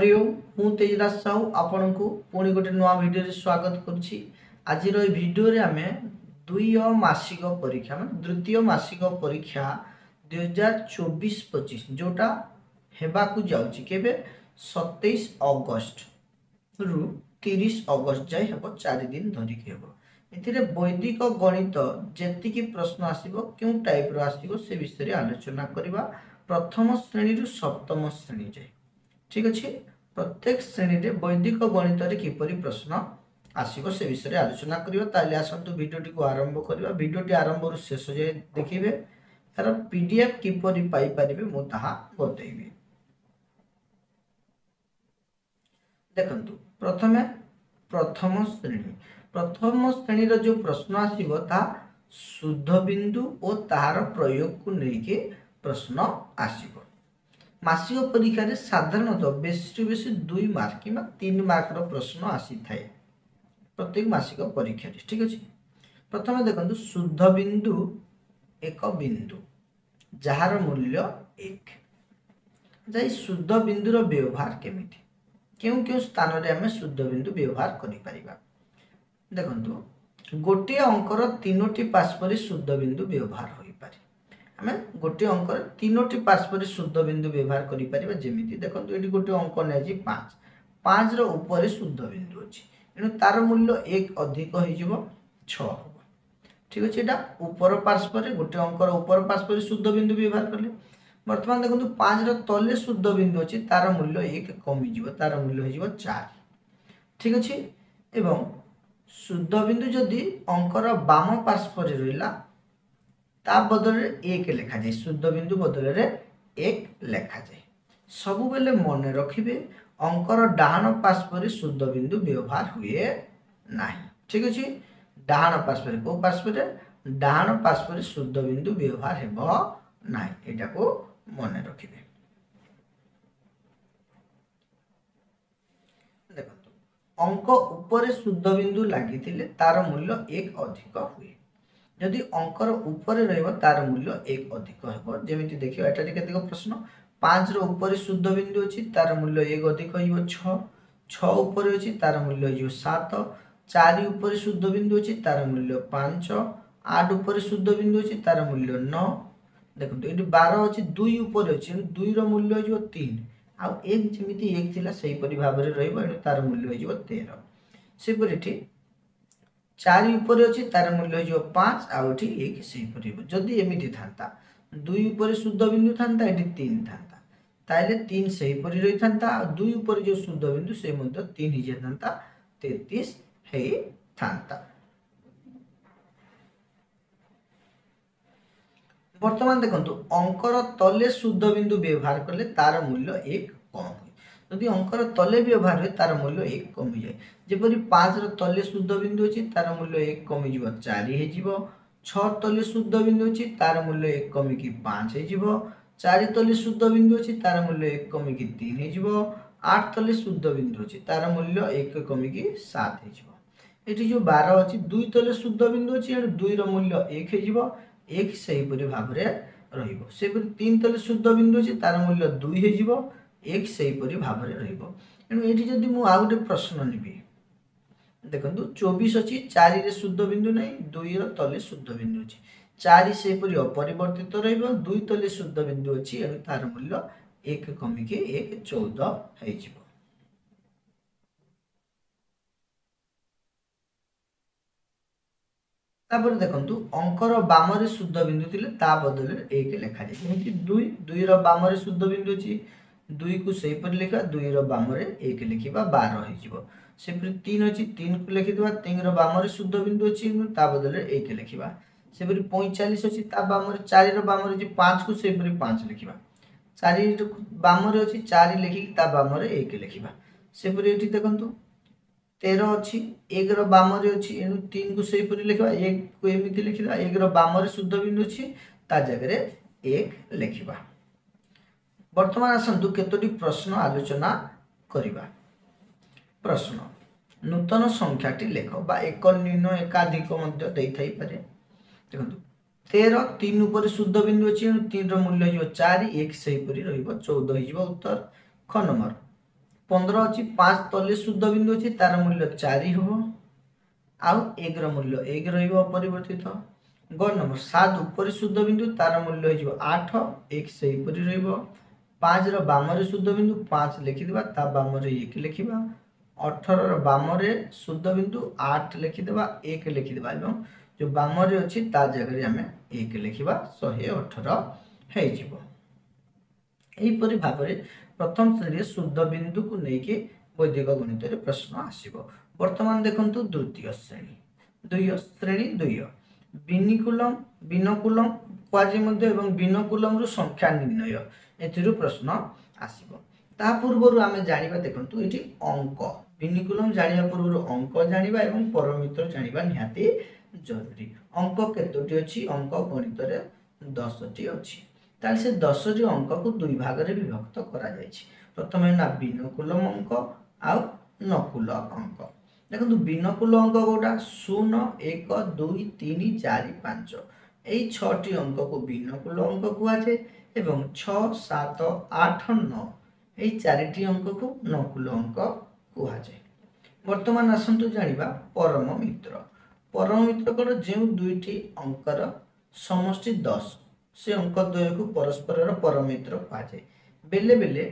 હરિઓમ હું તેજરાજ સાહુ ଆପଣଙ୍କୁ ପୁଣି ଗୋଟେ ନୂଆ ଭିଡ଼ିଓରେ ସ୍ୱାଗତ କରୁଛି ଆଜିର ଏ ଭିଡ଼ିଓରେ ଆମେ ଦୁଇ ମାସିକ ପରୀକ୍ଷା ମାନେ ଦ୍ୱିତୀୟ ମାସିକ ପରୀକ୍ଷା ଦୁଇହଜାର ଚବିଶ ପଚିଶ ଯେଉଁଟା ହେବାକୁ ଯାଉଛି କେବେ ସତେଇଶ ଅଗଷ୍ଟରୁ ତିରିଶ ଅଗଷ୍ଟ ଯାଏ ହେବ ଚାରିଦିନ ଧରିକି ହେବ ଏଥିରେ ବୈଦିକ ଗଣିତ ଯେତିକି ପ୍ରଶ୍ନ ଆସିବ କେଉଁ ଟାଇପ୍ର ଆସିବ ସେ ବିଷୟରେ ଆଲୋଚନା କରିବା ପ୍ରଥମ ଶ୍ରେଣୀରୁ ସପ୍ତମ ଶ୍ରେଣୀ ଯାଏ ଠିକ୍ ଅଛି ପ୍ରତ୍ୟେକ ଶ୍ରେଣୀରେ ବୈଦିକ ଗଣିତରେ କିପରି ପ୍ରଶ୍ନ ଆସିବ ସେ ବିଷୟରେ ଆଲୋଚନା କରିବା ତାହେଲେ ଆସନ୍ତୁ ଭିଡ଼ିଓଟିକୁ ଆରମ୍ଭ କରିବା ଭିଡ଼ିଓଟି ଆରମ୍ଭରୁ ଶେଷ ଯାଏ ଦେଖିବେ ତା'ର ପି ଡି ଏଫ୍ କିପରି ପାଇପାରିବେ ମୁଁ ତାହା ବତେଇବି ଦେଖନ୍ତୁ ପ୍ରଥମେ ପ୍ରଥମ ଶ୍ରେଣୀ ପ୍ରଥମ ଶ୍ରେଣୀର ଯେଉଁ ପ୍ରଶ୍ନ ଆସିବ ତାହା ଶୁଦ୍ଧ ବିନ୍ଦୁ ଓ ତାହାର ପ୍ରୟୋଗକୁ ନେଇକି ପ୍ରଶ୍ନ ଆସିବ ମାସିକ ପରୀକ୍ଷାରେ ସାଧାରଣତଃ ବେଶୀରୁ ବେଶୀ ଦୁଇ ମାର୍କ କିମ୍ବା ତିନି ମାର୍କର ପ୍ରଶ୍ନ ଆସିଥାଏ ପ୍ରତ୍ୟେକ ମାସିକ ପରୀକ୍ଷାରେ ଠିକ୍ ଅଛି ପ୍ରଥମେ ଦେଖନ୍ତୁ ଶୁଦ୍ଧ ବିନ୍ଦୁ ଏକ ବିନ୍ଦୁ ଯାହାର ମୂଲ୍ୟ ଏକ ଯାଇ ଶୁଦ୍ଧ ବିନ୍ଦୁର ବ୍ୟବହାର କେମିତି କେଉଁ କେଉଁ ସ୍ଥାନରେ ଆମେ ଶୁଦ୍ଧ ବିନ୍ଦୁ ବ୍ୟବହାର କରିପାରିବା ଦେଖନ୍ତୁ ଗୋଟିଏ ଅଙ୍କର ତିନୋଟି ପାର୍ଶ୍ୱରେ ଶୁଦ୍ଧ ବିନ୍ଦୁ ବ୍ୟବହାର ଆମେ ଗୋଟିଏ ଅଙ୍କର ତିନୋଟି ପାର୍ଶ୍ୱରେ ଶୁଦ୍ଧ ବିନ୍ଦୁ ବ୍ୟବହାର କରିପାରିବା ଯେମିତି ଦେଖନ୍ତୁ ଏଠି ଗୋଟିଏ ଅଙ୍କ ନେଇଛି ପାଞ୍ଚ ପାଞ୍ଚର ଉପରେ ଶୁଦ୍ଧ ବିନ୍ଦୁ ଅଛି ଏଣୁ ତାର ମୂଲ୍ୟ ଏକ ଅଧିକ ହେଇଯିବ ଛଅ ହେବ ଠିକ୍ ଅଛି ଏଇଟା ଉପର ପାର୍ଶ୍ୱରେ ଗୋଟିଏ ଅଙ୍କର ଉପର ପାର୍ଶ୍ୱରେ ଶୁଦ୍ଧ ବିନ୍ଦୁ ବ୍ୟବହାର କଲେ ବର୍ତ୍ତମାନ ଦେଖନ୍ତୁ ପାଞ୍ଚର ତଲେ ଶୁଦ୍ଧ ବିନ୍ଦୁ ଅଛି ତାର ମୂଲ୍ୟ ଏକ କମିଯିବ ତାର ମୂଲ୍ୟ ହେଇଯିବ ଚାରି ଠିକ୍ ଅଛି ଏବଂ ଶୁଦ୍ଧ ବିନ୍ଦୁ ଯଦି ଅଙ୍କର ବାମ ପାର୍ଶ୍ୱରେ ରହିଲା ତା ବଦଳରେ ଏକ ଲେଖାଯାଏ ଶୁଦ୍ଧ ବିନ୍ଦୁ ବଦଳରେ ଏକ ଲେଖାଯାଏ ସବୁବେଳେ ମନେ ରଖିବେ ଅଙ୍କର ଡାହାଣ ପାର୍ଶ୍ୱରେ ଶୁଦ୍ଧ ବିନ୍ଦୁ ବ୍ୟବହାର ହୁଏ ନାହିଁ ଠିକ୍ ଅଛି ଡାହାଣ ପାର୍ଶ୍ୱରେ କେଉଁ ପାର୍ଶ୍ୱରେ ଡାହାଣ ପାର୍ଶ୍ୱରେ ଶୁଦ୍ଧ ବିନ୍ଦୁ ବ୍ୟବହାର ହେବ ନାହିଁ ଏଇଟାକୁ ମନେ ରଖିବେ ଦେଖନ୍ତୁ ଅଙ୍କ ଉପରେ ଶୁଦ୍ଧ ବିନ୍ଦୁ ଲାଗିଥିଲେ ତାର ମୂଲ୍ୟ ଏକ ଅଧିକ ହୁଏ ଯଦି ଅଙ୍କର ଉପରେ ରହିବ ତାର ମୂଲ୍ୟ ଏକ ଅଧିକ ହେବ ଯେମିତି ଦେଖିବା ଏଠାରେ କେତେକ ପ୍ରଶ୍ନ ପାଞ୍ଚର ଉପରେ ଶୁଦ୍ଧ ବିନ୍ଦୁ ଅଛି ତାର ମୂଲ୍ୟ ଏକ ଅଧିକ ହେଇଯିବ ଛଅ ଛଅ ଉପରେ ଅଛି ତାର ମୂଲ୍ୟ ହେଇଯିବ ସାତ ଚାରି ଉପରେ ଶୁଦ୍ଧ ବିନ୍ଦୁ ଅଛି ତାର ମୂଲ୍ୟ ପାଞ୍ଚ ଆଠ ଉପରେ ଶୁଦ୍ଧ ବିନ୍ଦୁ ଅଛି ତାର ମୂଲ୍ୟ ନଅ ଦେଖନ୍ତୁ ଏଠି ବାର ଅଛି ଦୁଇ ଉପରେ ଅଛି ଦୁଇର ମୂଲ୍ୟ ହେଇଯିବ ତିନି ଆଉ ଏକ ଯେମିତି ଏକ ଥିଲା ସେହିପରି ଭାବରେ ରହିବ ଏଣୁ ତାର ମୂଲ୍ୟ ହେଇଯିବ ତେର ସେହିପରି ଏଠି ଚାରି ଉପରେ ଅଛି ତାର ମୂଲ୍ୟ ହେଇଯିବ ପାଞ୍ଚ ଆଉ ଏଠି ଏକ ସେହିପରି ହେବ ଯଦି ଏମିତି ଥାନ୍ତା ଦୁଇ ଉପରେ ଶୁଦ୍ଧ ବିନ୍ଦୁ ଥାନ୍ତା ଏଠି ତିନି ଥାନ୍ତା ତାହେଲେ ତିନି ସେହିପରି ରହିଥାନ୍ତା ଆଉ ଦୁଇ ଉପରେ ଯେଉଁ ଶୁଦ୍ଧ ବିନ୍ଦୁ ସେ ମଧ୍ୟ ତିନି ହେଇଯାଇଥାନ୍ତା ତେତିଶ ହେଇଥାନ୍ତା ବର୍ତ୍ତମାନ ଦେଖନ୍ତୁ ଅଙ୍କର ତଲେ ଶୁଦ୍ଧ ବିନ୍ଦୁ ବ୍ୟବହାର କଲେ ତାର ମୂଲ୍ୟ ଏକ କମ୍ ଯଦି ଅଙ୍କର ତଲେ ବ୍ୟବହାର ହୁଏ ତା'ର ମୂଲ୍ୟ ଏକ କମିଯାଏ ଯେପରି ପାଞ୍ଚର ତଳେ ଶୁଦ୍ଧ ବିନ୍ଦୁ ଅଛି ତା'ର ମୂଲ୍ୟ ଏକ କମିଯିବ ଚାରି ହେଇଯିବ ଛଅ ତଳେ ଶୁଦ୍ଧ ବିନ୍ଦୁ ଅଛି ତା'ର ମୂଲ୍ୟ ଏକ କମିକି ପାଞ୍ଚ ହେଇଯିବ ଚାରି ତଳେ ଶୁଦ୍ଧ ବିନ୍ଦୁ ଅଛି ତା'ର ମୂଲ୍ୟ ଏକ କମିକି ତିନି ହେଇଯିବ ଆଠ ତଳେ ଶୁଦ୍ଧ ବିନ୍ଦୁ ଅଛି ତା'ର ମୂଲ୍ୟ ଏକ କମିକି ସାତ ହେଇଯିବ ଏଠି ଯେଉଁ ବାର ଅଛି ଦୁଇ ତଳେ ଶୁଦ୍ଧ ବିନ୍ଦୁ ଅଛି ଏଠି ଦୁଇର ମୂଲ୍ୟ ଏକ ହେଇଯିବ ଏକ ସେହିପରି ଭାବରେ ରହିବ ସେହିପରି ତିନି ତଳେ ଶୁଦ୍ଧ ବିନ୍ଦୁ ଅଛି ତା'ର ମୂଲ୍ୟ ଦୁଇ ହେଇଯିବ ଏକ୍ ସେହିପରି ଭାବରେ ରହିବ ଏଣୁ ଏଠି ଯଦି ମୁଁ ଆଉ ଗୋଟେ ପ୍ରଶ୍ନ ନେବି ଦେଖନ୍ତୁ ଚବିଶ ଅଛି ଚାରିରେ ଶୁଦ୍ଧ ବିନ୍ଦୁ ନାହିଁ ଦୁଇର ତଳେ ଶୁଦ୍ଧ ବିନ୍ଦୁ ଅଛି ଚାରି ସେହିପରି ଅପରିବର୍ତ୍ତିତ ରହିବ ଦୁଇ ତଳେ ଶୁଦ୍ଧ ବିନ୍ଦୁ ଅଛି ଏଣୁ ତାର ମୂଲ୍ୟ ଏକ କମିକି ଏକ ଚଉଦ ହେଇଯିବ ତାପରେ ଦେଖନ୍ତୁ ଅଙ୍କର ବାମରେ ଶୁଦ୍ଧ ବିନ୍ଦୁ ଥିଲେ ତା ବଦଳରେ ଏକ ଲେଖାଯାଏ ଯେମିତି ଦୁଇ ଦୁଇର ବାମରେ ଶୁଦ୍ଧ ବିନ୍ଦୁ ଅଛି ଦୁଇକୁ ସେହିପରି ଲେଖିବା ଦୁଇର ବାମରେ ଏକ ଲେଖିବା ବାର ହେଇଯିବ ସେପରି ତିନି ଅଛି ତିନିକୁ ଲେଖିଦେବା ତିନିର ବାମରେ ଶୁଦ୍ଧ ବିନ୍ଦୁ ଅଛି ତା ବଦଳରେ ଏକ ଲେଖିବା ସେପରି ପଇଁଚାଳିଶ ଅଛି ତା ବାମରେ ଚାରିର ବାମରେ ଅଛି ପାଞ୍ଚକୁ ସେହିପରି ପାଞ୍ଚ ଲେଖିବା ଚାରି ବାମରେ ଅଛି ଚାରି ଲେଖିକି ତା ବାମରେ ଏକ ଲେଖିବା ସେପରି ଏଠି ଦେଖନ୍ତୁ ତେର ଅଛି ଏକର ବାମରେ ଅଛି ଏଣୁ ତିନିକୁ ସେହିପରି ଲେଖିବା ଏକକୁ ଏମିତି ଲେଖିଦେବା ଏକର ବାମରେ ଶୁଦ୍ଧ ବିନ୍ଦୁ ଅଛି ତା ଜାଗାରେ ଏକ ଲେଖିବା बर्तमान आसतु कतोटी प्रश्न आलोचना करवा प्रश्न नूतन संख्याटी लेख बा एक निम्न एकाधिक पारे देख तेरह तीन उपर शुद्ध बिंदु अच्छे तीन रूल्य जो चार एक से रौदह उत्तर ख नंबर पंद्रह अच्छी पाँच तले शुद्ध बिंदु अच्छे तार मूल्य चार हे आउ एक मूल्य एक रिवर्तित ग नंबर सात उपर शुद्ध बिंदु तार मूल्य हो आठ एक से रहा ପାଞ୍ଚର ବାମରେ ଶୁଦ୍ଧ ବିନ୍ଦୁ ପାଞ୍ଚ ଲେଖିଦେବା ତା ବାମରେ ଏକ ଲେଖିବା ଅଠରର ବାମରେ ଶୁଦ୍ଧ ବିନ୍ଦୁ ଆଠ ଲେଖିଦେବା ଏକ ଲେଖିଦେବା ଏବଂ ଯେଉଁ ବାମରେ ଅଛି ତା ଜାଗାରେ ଆମେ ଏକ ଲେଖିବା ଶହେ ଅଠର ହେଇଯିବ ଏହିପରି ଭାବରେ ପ୍ରଥମ ଶ୍ରେଣୀରେ ଶୁଦ୍ଧ ବିନ୍ଦୁକୁ ନେଇକି ବୈଦିକ ଗଣିତରେ ପ୍ରଶ୍ନ ଆସିବ ବର୍ତ୍ତମାନ ଦେଖନ୍ତୁ ଦ୍ୱିତୀୟ ଶ୍ରେଣୀ ଦ୍ୱୟ ଶ୍ରେଣୀ ଦ୍ୱୟ ବିନିକୁଲମ୍ ବିନକୁଲମ୍ କୁହାଯାଏ ମଧ୍ୟ ଏବଂ ବିନକୁଲମ୍ରୁ ସଂଖ୍ୟା ନିର୍ଣ୍ଣୟ ଏଥିରୁ ପ୍ରଶ୍ନ ଆସିବ ତା ପୂର୍ବରୁ ଆମେ ଜାଣିବା ଦେଖନ୍ତୁ ଏଠି ଅଙ୍କ ଭିନିକୁଲମ୍ ଜାଣିବା ପୂର୍ବରୁ ଅଙ୍କ ଜାଣିବା ଏବଂ ପରମିତ୍ର ଜାଣିବା ନିହାତି ଜରୁରୀ ଅଙ୍କ କେତୋଟି ଅଛି ଅଙ୍କ ଗଣିତରେ ଦଶଟି ଅଛି ତାହେଲେ ସେ ଦଶଟି ଅଙ୍କକୁ ଦୁଇ ଭାଗରେ ବିଭକ୍ତ କରାଯାଇଛି ପ୍ରଥମେ ନା ବିନକୁଲମ୍ ଅଙ୍କ ଆଉ ନକୁଲ ଅଙ୍କ ଦେଖନ୍ତୁ ବିନକୁଲ ଅଙ୍କ କେଉଁଟା ଶୂନ ଏକ ଦୁଇ ତିନି ଚାରି ପାଞ୍ଚ ଏଇ ଛଅଟି ଅଙ୍କକୁ ବିନକୁଲ ଅଙ୍କ କୁହାଯାଏ ଏବଂ ଛଅ ସାତ ଆଠ ନଅ ଏହି ଚାରିଟି ଅଙ୍କକୁ ନକୁଲ ଅଙ୍କ କୁହାଯାଏ ବର୍ତ୍ତମାନ ଆସନ୍ତୁ ଜାଣିବା ପରମ ମିତ୍ର ପରମ ମିତ୍ର କ'ଣ ଯେଉଁ ଦୁଇଟି ଅଙ୍କର ସମଷ୍ଟି ଦଶ ସେ ଅଙ୍କ ଦ୍ୱୟକୁ ପରସ୍ପରର ପରମ ମିତ୍ର କୁହାଯାଏ ବେଲେ ବେଲେ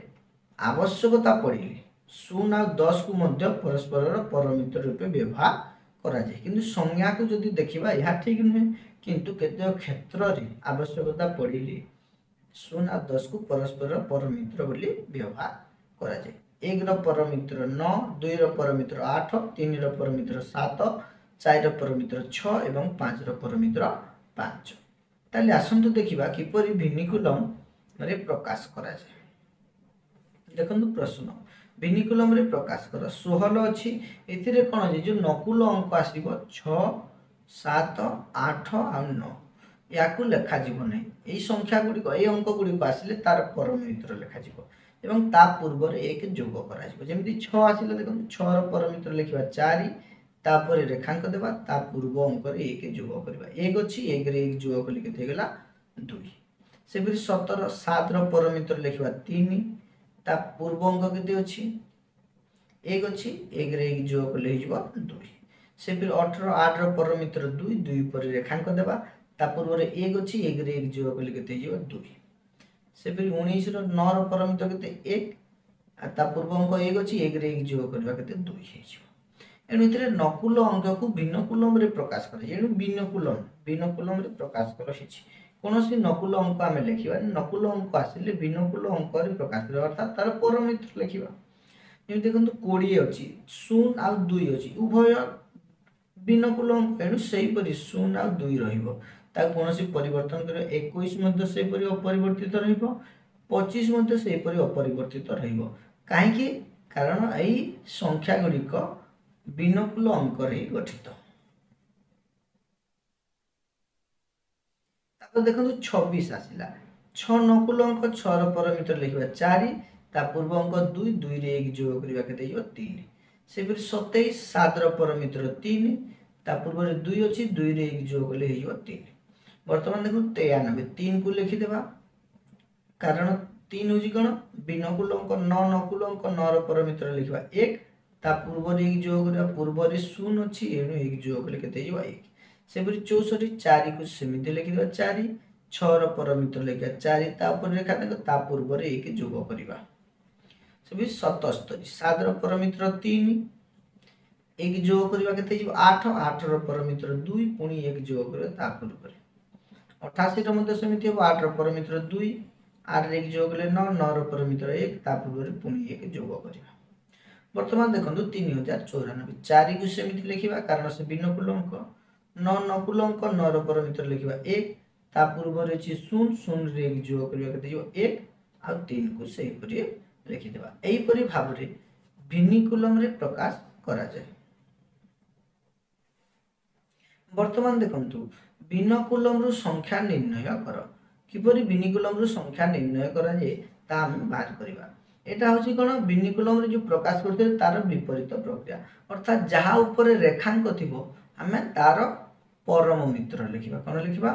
ଆବଶ୍ୟକତା ପଡ଼ିଲେ ଶୂନ ଆଉ ଦଶକୁ ମଧ୍ୟ ପରସ୍ପରର ପରମ ମିତ୍ର ରୂପେ ବ୍ୟବହାର କରାଯାଏ କିନ୍ତୁ ସଂଜ୍ଞାକୁ ଯଦି ଦେଖିବା ଏହା ଠିକ୍ ନୁହେଁ କିନ୍ତୁ କେତେକ କ୍ଷେତ୍ରରେ ଆବଶ୍ୟକତା ପଡ଼ିଲେ ଶୂନ ଆଉ ଦଶକୁ ପରସ୍ପରର ପରମିତ୍ର ବୋଲି ବ୍ୟବହାର କରାଯାଏ ଏକର ପରମିତ୍ର ନଅ ଦୁଇର ପରମିତ୍ର ଆଠ ତିନିର ପରମିତ୍ର ସାତ ଚାରିର ପରମିତ୍ର ଛଅ ଏବଂ ପାଞ୍ଚର ପରମିତ୍ର ପାଞ୍ଚ ତାହେଲେ ଆସନ୍ତୁ ଦେଖିବା କିପରି ଭିନିକୁଲମରେ ପ୍ରକାଶ କରାଯାଏ ଦେଖନ୍ତୁ ପ୍ରଶ୍ନ ଭିନିକୁଲମରେ ପ୍ରକାଶ କର ଷୋହଳ ଅଛି ଏଥିରେ କ'ଣ ଯେ ଯେଉଁ ନକୁଲ ଅଙ୍କ ଆସିବ ଛଅ ସାତ ଆଠ ଆଉ ନଅ ଏହାକୁ ଲେଖାଯିବ ନାହିଁ ଏହି ସଂଖ୍ୟା ଗୁଡ଼ିକ ଏହି ଅଙ୍କ ଗୁଡ଼ିକ ଆସିଲେ ତାର ପରମିତ୍ର ଲେଖାଯିବ ଏବଂ ତା ପୂର୍ବରେ ଏକ ଯୋଗ କରାଯିବ ଯେମିତି ଛଅ ଆସିଲେ ଦେଖନ୍ତୁ ଛଅର ପରମିତ୍ର ଲେଖିବା ଚାରି ତାପରେ ରେଖାଙ୍କ ଦେବା ତା ପୂର୍ବ ଅଙ୍କରେ ଏକ ଯୋଗ କରିବା ଏକ ଅଛି ଏକରେ ଏକ ଯୋଗ କଲେ କେତେ ହେଇଗଲା ଦୁଇ ସେପରି ସତର ସାତର ପରମିତ୍ର ଲେଖିବା ତିନି ତା ପୂର୍ବ ଅଙ୍କ କେତେ ଅଛି ଏକ ଅଛି ଏକରେ ଏକ ଯୋଗ କଲେ ହେଇଯିବ ଦୁଇ ସେପରି ଅଠର ଆଠର ପରମିତ୍ର ଦୁଇ ଦୁଇ ପରେ ରେଖାଙ୍କ ଦେବା ତା ପୂର୍ବର ଏକ ଅଛି ଏକରେ ଏକ ଯିବ କହିଲେ କେତେ ହେଇଯିବ ଦୁଇ ସେପରି ଉଣେଇଶର ନଅର ପରମିତ କେତେ ଏକ ଆଉ ତା ପୂର୍ବ ଅଙ୍କ ଏକ ଅଛି ଏକରେ ଏକ ଯୋଗ କରିବା କେତେ ଦୁଇ ହେଇଯିବ ଏଣୁ ଏଥିରେ ନକୁଲ ଅଙ୍କକୁ ଭିନକୁଲମରେ ପ୍ରକାଶ କରାଯାଇଛି ଏଣୁ ଭିନକୁଲମ ଭିନକୁଲମରେ ପ୍ରକାଶ କରାଯାଇଛି କୌଣସି ନକୁଲ ଅଙ୍କ ଆମେ ଲେଖିବାନି ନକୁଲ ଅଙ୍କ ଆସିଲେ ଭିନକୁଲ ଅଙ୍କରେ ପ୍ରକାଶ କରିବା ଅର୍ଥାତ୍ ତାର ପରମିତ୍ର ଲେଖିବା ଯେମିତି ଦେଖନ୍ତୁ କୋଡ଼ିଏ ଅଛି ଶୂନ ଆଉ ଦୁଇ ଅଛି ଉଭୟ ଭିନକୁଲ ଅଙ୍କ ଏଣୁ ସେହିପରି ଶୂନ ଆଉ ଦୁଇ ରହିବ ତାକୁ କୌଣସି ପରିବର୍ତ୍ତନ କରିବ ଏକୋଇଶ ମଧ୍ୟ ସେହିପରି ଅପରିବର୍ତ୍ତିତ ରହିବ ପଚିଶ ମଧ୍ୟ ସେହିପରି ଅପରିବର୍ତ୍ତିତ ରହିବ କାହିଁକି କାରଣ ଏହି ସଂଖ୍ୟା ଗୁଡ଼ିକ ବିନକୁଲ ଅଙ୍କରେ ହିଁ ଗଠିତ ତାପରେ ଦେଖନ୍ତୁ ଛବିଶ ଆସିଲା ଛଅ ନକୁଲ ଅଙ୍କ ଛଅର ପରମିତ ଲେଖିବା ଚାରି ତା ପୂର୍ବ ଅଙ୍କ ଦୁଇ ଦୁଇରେ ଏକ ଯୋଗ କରିବା କେତେ ହେଇଯିବ ତିନି ସେହିପରି ସତେଇଶ ସାତର ପରମିତର ତିନି ତା ପୂର୍ବରେ ଦୁଇ ଅଛି ଦୁଇରେ ଏକ ଯୋଗ କଲେ ହେଇଯିବ ତିନି ବର୍ତ୍ତମାନ ଦେଖନ୍ତୁ ତେୟାନବେ ତିନିକୁ ଲେଖିଦେବା କାରଣ ତିନି ହେଉଛି କ'ଣ ବିନକୁଲ ଅଙ୍କ ନ ନକୁଲ ଅଙ୍କ ନର ପରମିତ୍ର ଲେଖିବା ଏକ ତା ପୂର୍ବରୁ ଏକ ଯୋଗ କରିବା ପୂର୍ବରେ ଶୂନ ଅଛି ଏଣୁ ଏକ ଯୋଗ କଲେ କେତେ ହେଇଯିବ ଏକ ସେପରି ଚଉଷଠି ଚାରିକୁ ସେମିତି ଲେଖିଦେବା ଚାରି ଛଅର ପରମିତ୍ର ଲେଖିବା ଚାରି ତା ଉପରେ ଲେଖା ତାଙ୍କ ତା ପୂର୍ବରେ ଏକ ଯୋଗ କରିବା ସେପରି ସତସ୍ତରୀ ସାତର ପରମିତ୍ର ତିନି এক যোগ করা কেতে যাব আঠ আঠর পরমিত্র দুই পুঁ এক যোগ করা তা পূর্বে ଅଠାଅଶୀର ମଧ୍ୟ ସେମିତି ହେବ ଆଠର ପରମିତ୍ର ଦୁଇ ଆଠରେ ଏକ ଯୋଗ କଲେ ନଅ ନଅର ପରମିତ୍ର ଏକ ତା ପୂର୍ବରୁ ପୁଣି ଏକ ଯୋଗ କରିବା ବର୍ତ୍ତମାନ ଦେଖନ୍ତୁ ତିନି ହଜାର ଚଉରାନବେ ଚାରିକୁ ସେମିତି ଲେଖିବା କାରଣ ସେ ବିନକୁଲ ଅଙ୍କ ନଅ ନକୁଲ ଅଙ୍କ ନଅର ପରମିତ୍ର ଲେଖିବା ଏକ ତା ପୂର୍ବରୁ ଅଛି ଶୂନ ଶୂନରେ ଏକ ଯୋଗ କରିବା କେତେ ଯିବ ଏକ ଆଉ ତିନିକୁ ସେହିପରି ଲେଖିଦେବା ଏହିପରି ଭାବରେ ଭିନିକୁଲମରେ ପ୍ରକାଶ କରାଯାଏ ବର୍ତ୍ତମାନ ଦେଖନ୍ତୁ ଭିନକୁଲମ୍ରୁ ସଂଖ୍ୟା ନିର୍ଣ୍ଣୟ କର କିପରି সংখ্যা নির্ণয় করা କରାଯାଏ তা আমি ବାହାର କରିବା এটা হচ্ছে কোণ বিনিকুলমরে যে প্রকাশ করতে তার বিপরীত প্রক্রিয়া অর্থাৎ যাহা উপরে রেখাঙ্ক থিব আমি তার পরম মিত্র লিখিবা কোণ লিখিবা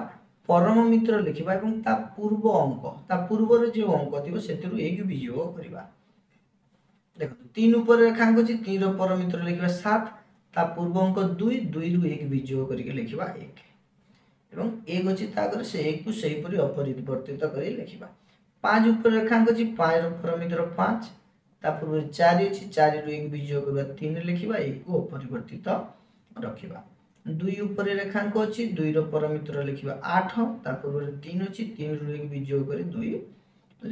পরম মিত্র লিখিবা এবং তা পূর্ব অঙ্ক তা পূর্বর যে অঙ্ক থিব সেতিরু এক বিযোগ করিবা দেখুন তিন উপরে রেখাঙ্ক আছে তিনর পরমিত্র লিখিবা সাত তা পূর্ব অঙ্ক দুই দুই রু এক বিযোগ করিকি লিখিবা এক ଏବଂ ଏ ଅଛି ତା ଆଗରେ ସେ ଏକୁ ସେହିପରି ଅପରିବର୍ତ୍ତିତ କରି ଲେଖିବା ପାଞ୍ଚ ଉପରେ ରେଖାଙ୍କ ଅଛି ପାଞ୍ଚର ପରମିତର ପାଞ୍ଚ ତା ପୂର୍ବରୁ ଚାରି ଅଛି ଚାରିରୁ ଏକ ବିଜୟ କରିବା ତିନି ଲେଖିବା ଏକୁ ଅପରିବର୍ତ୍ତିତ ରଖିବା ଦୁଇ ଉପରେ ରେଖାଙ୍କ ଅଛି ଦୁଇର ପରମିତର ଲେଖିବା ଆଠ ତା ପୂର୍ବରୁ ତିନି ଅଛି ତିନିରୁ ଏକ ବିଜୟ କରି ଦୁଇ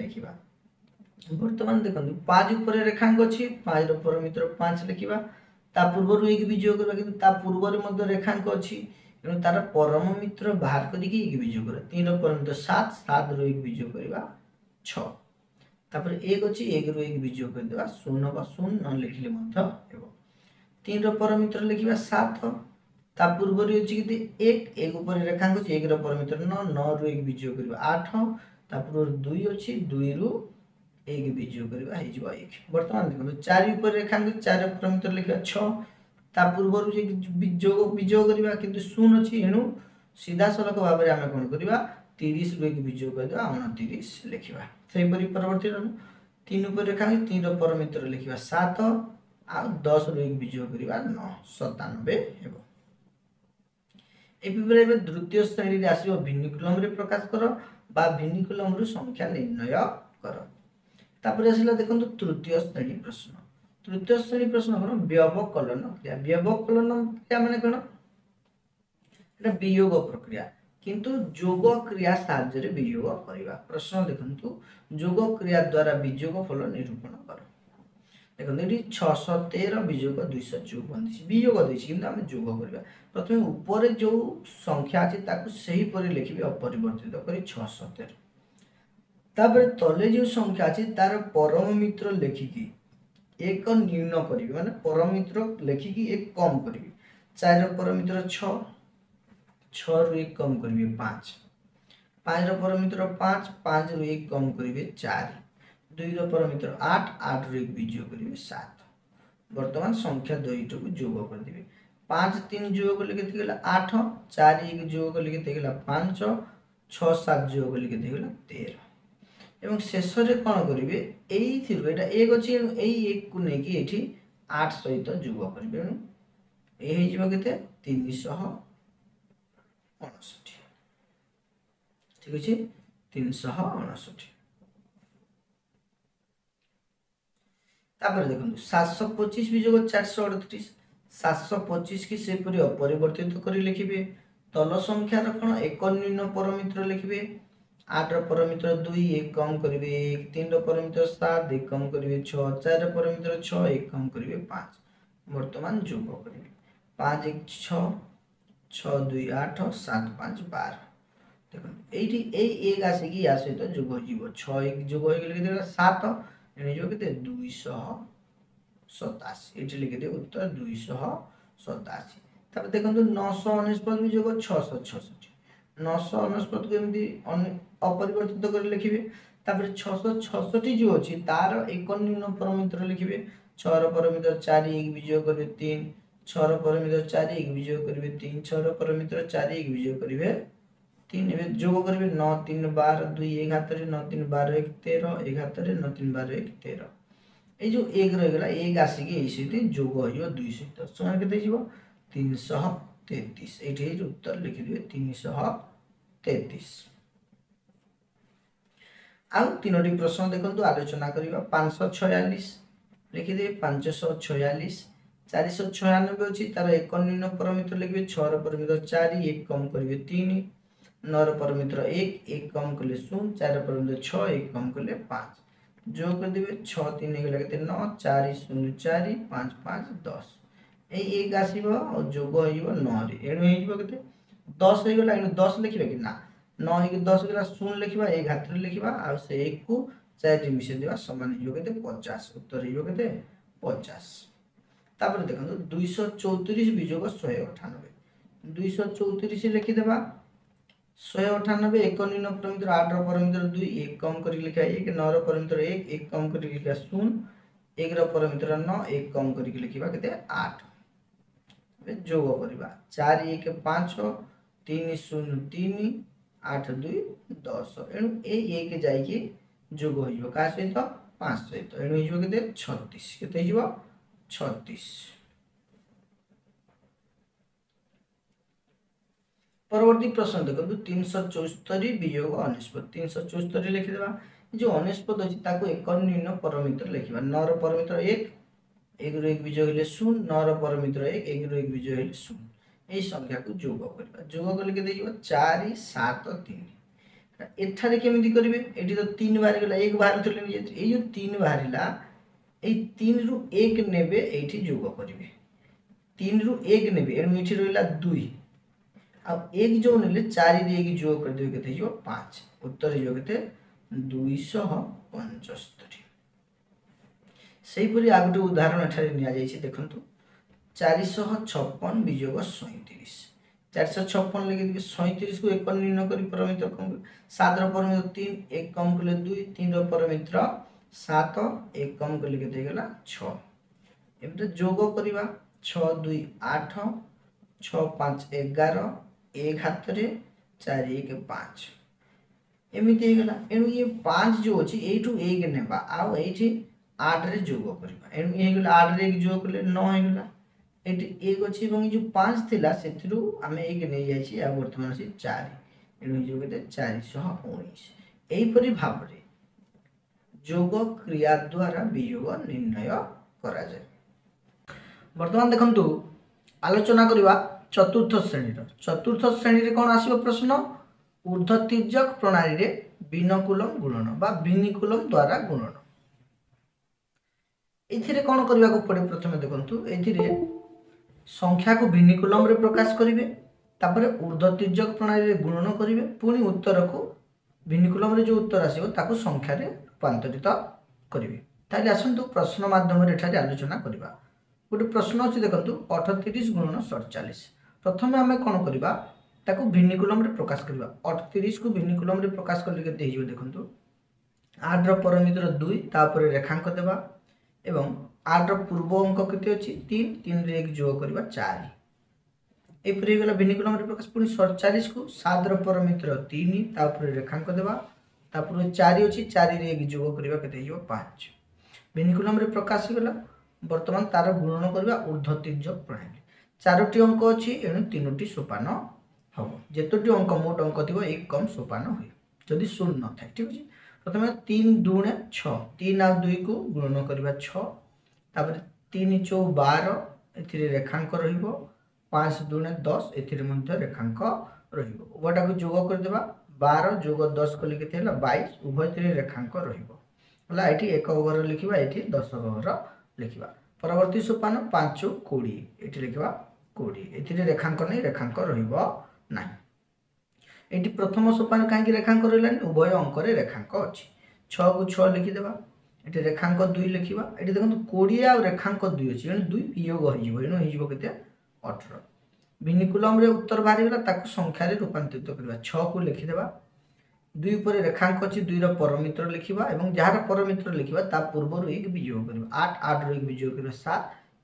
ଲେଖିବା ବର୍ତ୍ତମାନ ଦେଖନ୍ତୁ ପାଞ୍ଚ ଉପରେ ରେଖାଙ୍କ ଅଛି ପାଞ୍ଚର ପରମିତର ପାଞ୍ଚ ଲେଖିବା ତା ପୂର୍ବରୁ ଏକ ବିଜୟ କରିବା କିନ୍ତୁ ତା ପୂର୍ବରୁ ମଧ୍ୟ ରେଖାଙ୍କ ଅଛି ତେଣୁ ତାର ପରମ ମିତ୍ର ବାହାର କରିକି ଏକ ବିଜୟ କରିବା ତିନିର ପରମିତ୍ର ସାତ ସାତରୁ ଏକ ବିଜୟ କରିବା ଛଅ ତାପରେ ଏକ ଅଛି ଏକରୁ ଏକ ବିଜୟ କରିଦେବା ଶୂନ ବା ଶୂନ ନ ଲେଖିଲେ ମଧ୍ୟ ହେବ ତିନିର ପରମିତ୍ର ଲେଖିବା ସାତ ତା ପୂର୍ବରୁ ଅଛି କେତେ ଏକ ଏକ ଉପରେ ରେଖାଙ୍କ ଅଛି ଏକର ପରମିତ୍ର ନଅ ନଅରୁ ଏକ ବିଜୟ କରିବା ଆଠ ତା ପୂର୍ବରୁ ଦୁଇ ଅଛି ଦୁଇରୁ ଏକ ବିଜୟ କରିବା ହେଇଯିବ ଏକ ବର୍ତ୍ତମାନ ଦେଖନ୍ତୁ ଚାରି ଉପରେ ରେଖାଙ୍କ ଚାରି ପରମିତ୍ର ଲେଖିବା ଛଅ ତା ପୂର୍ବରୁ ଯୋଗ ବିଯୋଗ କରିବା କିନ୍ତୁ ଶୂନ ଅଛି ଏଣୁ ସିଧାସଳଖ ଭାବରେ ଆମେ କ'ଣ କରିବା ତିରିଶରୁ ଏକ ବିଯୋଗ କରିଦେବା ଅଣତିରିଶ ଲେଖିବା ସେହିପରି ପରବର୍ତ୍ତୀ ତିନି ଉପରେ ରେଖା ଅଛି ତିନିର ପରମିତ୍ର ଲେଖିବା ସାତ ଆଉ ଦଶରୁ ଏକ ବିଯୋଗ କରିବା ନଅ ସତାନବେ ହେବ ଏହିପରି ଏବେ ଦ୍ୱିତୀୟ ଶ୍ରେଣୀରେ ଆସିବ ଭିନିକୁଲମ୍ରେ ପ୍ରକାଶ କର ବା ଭିନିକୁଲମ୍ରୁ ସଂଖ୍ୟା ନିର୍ଣ୍ଣୟ କର ତାପରେ ଆସିଲା ଦେଖନ୍ତୁ ତୃତୀୟ ଶ୍ରେଣୀ ପ୍ରଶ୍ନ तृतीय श्रेणी प्रश्न कौन व्यवकलन क्रिया व्यवकलन क्रिया मैंने कौन वियोग प्रक्रिया किंतु जोग क्रिया सायोग प्रश्न देखु जोग क्रिया द्वारा विजोग फल निरूपण कर देखते ये छःश तेर विजोग दुईश चौवन वियोग आम जोग करवा प्रथम उपर जो संख्या अच्छे से हीपर लिखे अपरिवर्तित कर छःश तेर तले जो संख्या अच्छे तार परम मित्र लिखिकी ଏକ ନ୍ୟୁନ କରିବି ମାନେ ପରମିତ୍ର ଲେଖିକି ଏକ କମ୍ କରିବି ଚାରିର ପରମିତ୍ର ଛଅ ଛଅରୁ ଏକ କମ୍ କରିବେ ପାଞ୍ଚ ପାଞ୍ଚର ପରମିତ୍ର ପାଞ୍ଚ ପାଞ୍ଚରୁ ଏକ କମ୍ କରିବେ ଚାରି ଦୁଇର ପରମିତ୍ର ଆଠ ଆଠରୁ ଏକ ବିଯୋଗ କରିବେ ସାତ ବର୍ତ୍ତମାନ ସଂଖ୍ୟା ଦୁଇଟାକୁ ଯୋଗ କରିଦେବେ ପାଞ୍ଚ ତିନି যোগ করলে কেতে গেল আঠ চারি এক যোগ করলে কেতে গেল পাঁচ ছ সাত যোগ করলে কেতে গেল তেরো ଏବଂ ଶେଷରେ କ'ଣ କରିବେ ଏଇଥିରୁ ଏଇଟା ଏକ ଅଛି ଏଇ ଏକକୁ ନେଇକି ଏଠି ଆଠ ସହିତ ଯୁଗ କରିବେ ଏଣୁ ଏ ହେଇଯିବ କେତେ ତିନିଶହ ଅଣଷଠି ଠିକ୍ ଅଛି ତିନିଶହ ଅଣଷଠି ତାପରେ ଦେଖନ୍ତୁ ସାତଶହ ପଚିଶ ବିଯୋଗ ଚାରିଶହ ଅଡ଼ତିରିଶ ସାତଶହ ପଚିଶକି ସେପରି ଅପରିବର୍ତ୍ତିତ କରି ଲେଖିବେ ତଲ ସଂଖ୍ୟାର କ'ଣ ଏକ ନିମ୍ନ ପରମିତ୍ର ଲେଖିବେ আটর পরমিত্র দুই এক কম করবে এক তিনর পরমিত্র সাত এক কম করবে ছ চারর পরমিত্র ছ এক কম করবে পাঁচ বর্তমান যোগ করবে পাঁচ এক ছ ছ দুই আঠ সাত পাঁচ বার দেখুন এইটি এই এক আসিকি ইয়া সহিত যোগ হয়ে ছ এক যোগ হয়ে গেলে কেতে সাত এনে যাব কেতে দুইশহ সতাশি এটি লিখে দেবে উত্তর দুইশহ সতাশি তারপরে দেখুন নশো অনেশপদ বি যোগ ছশো ছষট্টি নশো অনেশপদকে এমনি ଅପରିବର୍ତ୍ତିତ କରି ଲେଖିବେ ତାପରେ ଛଅଶହ ଛଅଶହଟି ଯେଉଁ ଅଛି ତାର ଏକ ନିମ୍ନ ପରମିତର ଲେଖିବେ ଛଅର ପରମିତର ଚାରି ଏକ ବିଜୟ କରିବେ ତିନି ଛଅର ପରମିତର ଚାରି ଏକ ବିଜୟ କରିବେ ତିନି ଛଅର ପରମିତର ଚାରି ଏକ ବିଜୟ କରିବେ ତିନି ଏବେ ଯୋଗ କରିବେ ନଅ ତିନି ବାର ଦୁଇ ଏକ ହାତରେ ନଅ ତିନି ବାର ଏକ ତେର ଏକ ହାତରେ ନଅ ତିନି ବାର ଏକ ତେର ଏଇ ଯେଉଁ ଏକ ରହିଗଲା ଏକ ଆସିକି ଏଇ ସହିତ ଯୋଗ ହେଇଯିବ ଦୁଇ ସହିତ ସମୟ କେତେ ହେଇଯିବ ତିନିଶହ ତେତିଶ ଏଇଠି ହେଇଛି ଉତ୍ତର ଲେଖିଦେବେ ତିନିଶହ ତେତିଶ ଆଉ ତିନୋଟି ପ୍ରଶ୍ନ ଦେଖନ୍ତୁ ଆଲୋଚନା କରିବା ପାଞ୍ଚଶହ ଛୟାଳିଶ ଲେଖିଦେବେ ପାଞ୍ଚଶହ ଛୟାଳିଶ ଚାରିଶହ ଛୟାନବେ ଅଛି ତାର ଏକ ନିମ୍ନ ପରମିତ୍ର ଲେଖିବେ ଛଅର ପରମିତ୍ର ଚାରି ଏକ କମ୍ କରିବେ ତିନି ନଅର ପରମିତ୍ର ଏକ ଏକ କମ୍ କଲେ ଶୂନ ଚାରିର ପରମିତ୍ର ଛଅ ଏକ କମ୍ କଲେ ପାଞ୍ଚ ଯୋଗ କରିଦେବେ ଛଅ ତିନି ହେଇଗଲା କେତେ ନଅ ଚାରି ଶୂନ ଚାରି ପାଞ୍ଚ ପାଞ୍ଚ ଦଶ ଏଇ ଏକ ଆସିବ ଆଉ ଯୋଗ ହେଇଯିବ ନଅରେ ଏଣୁ ହେଇଯିବ କେତେ ଦଶ ହେଇଗଲା ଏଣୁ ଦଶ ଲେଖିବା କି ନା ନଅ ହେଇକି ଦଶ ଗଲା ଶୂନ ଲେଖିବା ଏଇ ଘାତରେ ଲେଖିବା ଆଉ ସେ ଏକକୁ ଚାରି ମିଶେଇ ଦେବା ସମାନ ହେଇଯିବ କେତେ ପଚାଶ ଉତ୍ତର ହେଇଯିବ କେତେ ପଚାଶ ତାପରେ ଦେଖନ୍ତୁ ଦୁଇଶହ ଚଉତିରିଶ ବିଯୋଗ ଶହେ ଅଠାନବେ ଦୁଇଶହ ଚଉତିରିଶ ଲେଖିଦେବା ଶହେ ଅଠାନବେ ଏକ ନିମ୍ନ ପରିମିତର ଆଠର ପରିମିତର ଦୁଇ ଏକ କମ୍ କରିକି ଲେଖିବା ଏକ ନଅର ପରିମିତର ଏକ ଏକ କମ୍ କରିକି ଲେଖିବା ଶୂନ ଏକର ପରିମିତର ନଅ ଏକ କମ୍ କରିକି ଲେଖିବା କେତେ ଆଠ ଯୋଗ କରିବା ଚାରି ଏକ ପାଞ୍ଚ ତିନି ଶୂନ ତିନି आठ दुई दस एणु एक जाकि सहित पाँच सहित एणु हो छत्तीस कत छत्तीस ए जोग प्रश्न देखो तीन सौ चौस्तरी वियोग अनेपत तीन सौ चौस्तरी लिखीद जो अनेपत अच्छी एक निम्न परमितर लिखा नर परमितर एक एक रु एक विजय शून्य नर परमितर एक एक रु एक विजय शून्य এই সংখ্যাকে যোগ করা যোগ কলে কেতে যাব চারি সাত তিন এখানে কেমি করবে এটি তো তিন বাহারিগলা এক বাহুলে এই যে তিন বাহারা এই তিন রু এক নেবে এইটি যোগ করবে তিন রু এক নেবে এণু এটি রহলা দুই ଆଉ ଏକ ଯେଉଁ ନେଲେ ଚାରିରେ ଏକ ଯୋଗ କରିଦେବେ କେତେ ହେଇଯିବ ପାଞ୍ଚ ଉତ୍ତର ହେଇଯିବ କେତେ ଦୁଇଶହ ପଞ୍ଚସ୍ତରୀ ସେହିପରି ଆଉ ଗୋଟେ ଉଦାହରଣ ଏଠାରେ ନିଆଯାଇଛି ଦେଖନ୍ତୁ চারিশহ छपन বিযোগ সৈঁত্রিশ चार छप्पन छपन देखिए सैंतीस को एक निर्णय कर परमित्र कम सात रमित्र तीन एक कम कले दुई तीन रमित्र सात एक कम कले के छबे जोग करवा छ आठ छ एगार एक हाथ में चार एक पाँच एमती होगा एणु ये पाँच जो अच्छे यू एक ने आठ रे जोग करवा एणु ये आठ रे जोग कले नौगला এটি এক ଏଠି ଏକ ଅଛି ଏବଂ ଯେଉଁ ପାଞ୍ଚ ଥିଲା ସେଥିରୁ ଆମେ ଏକ ନେଇଯାଇଛି ଆଉ ବର୍ତ୍ତମାନ ସେ ଚାରି ଏଣୁ ହେଇଯିବ କେତେ ଚାରିଶହ ଉଣେଇଶ ଏହିପରି ভাবরে যোগ ক্রিয়া দ্বারা বিয়োগ নির্ণয় করা যায় বর্তমান দেখন্তু আলোচনা করিবা চতুর্থ শ্রেণীর চতুর্থ শ্রেণীর কোন আসিব প্রশ্ন ঊর্ধ্ব তির্যক প্রণালীরে বিনকুলম গুণন বা বিনিকুলম দ্বারা গুণন এথিরে কোন করিবাকু পড়ে প্রথমে দেখন্তু এথিরে সংখ্যাকে ভিনিকুলমরে প্রকাশ କରିବେ ତାପରେ ଉର୍ଦ୍ଧ୍ୱ ତିର୍ଯ୍ୟକ ପ୍ରଣାଳୀରେ ଗୁଣନ କରିବେ ପୁଣି ଉତ୍ତରକୁ ଭିନିକୁଲମରେ ଯେଉଁ ଉତ୍ତର ଆସିବ ତାକୁ ସଂଖ୍ୟାରେ ରୂପାନ୍ତରିତ କରିବେ ତାହେଲେ ଆସନ୍ତୁ ପ୍ରଶ୍ନ ମାଧ୍ୟମରେ ଏଠାରେ ଆଲୋଚନା କରିବା ଗୋଟେ ପ୍ରଶ୍ନ ଅଛି ଦେଖନ୍ତୁ ଅଠତିରିଶ ଗୁଣନ ସଡ଼ଚାଳିଶ ପ୍ରଥମେ ଆମେ କ'ଣ କରିବା ତାକୁ ଭିନିକୁଲମରେ ପ୍ରକାଶ କରିବା ଅଠତିରିଶକୁ ଭିନିକୁଲମରେ ପ୍ରକାଶ କଲେ କେତେ ହେଇଯିବ ଦେଖନ୍ତୁ ଆଠର ପରମିତର ଦୁଇ ତାପରେ ରେଖାଙ୍କ ଦେବା ଏବଂ ଆଠର ପୂର୍ବ ଅଙ୍କ କେତେ ଅଛି ତିନି ତିନିରେ ଏକ ଯୋଗ କରିବା ଚାରି ଏହିପରି ହେଇଗଲା ଭିନିକୁଲମରେ ପ୍ରକାଶ ପୁଣି ସଡ଼ଚାଳିଶକୁ ସାତର ପରମିତ୍ର ତିନି ତା ଉପରେ ରେଖାଙ୍କ ଦେବା ତାପରେ ଚାରି ଅଛି ଚାରିରେ ଏକ ଯୋଗ କରିବା କେତେ ହେଇଯିବ ପାଞ୍ଚ ଭିନିକୁଲମରେ ପ୍ରକାଶ ହେଇଗଲା ବର୍ତ୍ତମାନ ତାର ଗୁଣନ କରିବା ଉର୍ଦ୍ଧ ତିର୍ଯ୍ୟକ ପ୍ରଣାଳୀ ଚାରୋଟି ଅଙ୍କ ଅଛି ଏଣୁ ତିନୋଟି ସୋପାନ ହେବ ଯେତୋଟି ଅଙ୍କ ମୋଟ ଅଙ୍କ ଥିବ ଏଇ କମ୍ ସୋପାନ ହୁଏ ଯଦି ଶୂନ ନଥାଏ ଠିକ୍ ଅଛି ପ୍ରଥମେ ତିନି ଦୁଣେ ଛଅ ତିନି ଆଉ ଦୁଇକୁ ଗୁଣନ କରିବା ଛଅ তাপরে তিন চৌ বার এর রেখাঙ্ক রহব পাঁচ দুণে দশ এর মধ্যে রেখাঙ্ক রহব উভয়টা যোগ করেদেবা বার যোগ দশ কলে কে হল বাইশ উভয়তে রেখাঙ্ক রহব হল এটি এক ঘর লিখবা এটি দশ ঘর লিখবা পরবর্তী সোপান পাঁচ কোড়ি এটি লিখবা কোড়ি এতে রেখাঙ্ক নেই রেখাঙ্ক রহব না এটি প্রথম সোপান কাহি রেখাঙ্ক রহলানি উভয় অঙ্করে রেখাঙ্ক অছি ছু ছ লিখিদেবা ଏଠି ରେଖାଙ୍କ ଦୁଇ ଲେଖିବା ଏଠି ଦେଖନ୍ତୁ କୋଡ଼ିଏ ଆଉ ରେଖାଙ୍କ ଦୁଇ ଅଛି ଏଣୁ ଦୁଇ ବିୟୋଗ ହୋଇଯିବ ଏଣୁ ହୋଇଯିବ କେତେ ଅଠର ଭିନିକୁଲମ୍ରେ ଉତ୍ତର ବାହାରିଗଲା ତାକୁ ସଂଖ୍ୟାରେ ରୂପାନ୍ତରିତ କରିବା ଛଅକୁ ଲେଖିଦେବା ଦୁଇ ଉପରେ ରେଖାଙ୍କ ଅଛି ଦୁଇର ପରମିତ୍ର ଲେଖିବା ଏବଂ ଯାହାର ପରମିତ୍ର ଲେଖିବା ତା ପୂର୍ବରୁ ଏକ ବିଯୋଗ କରିବା ଆଠ ଆଠରୁ ଏକ ବିଯୋଗ କରିବା ସାତ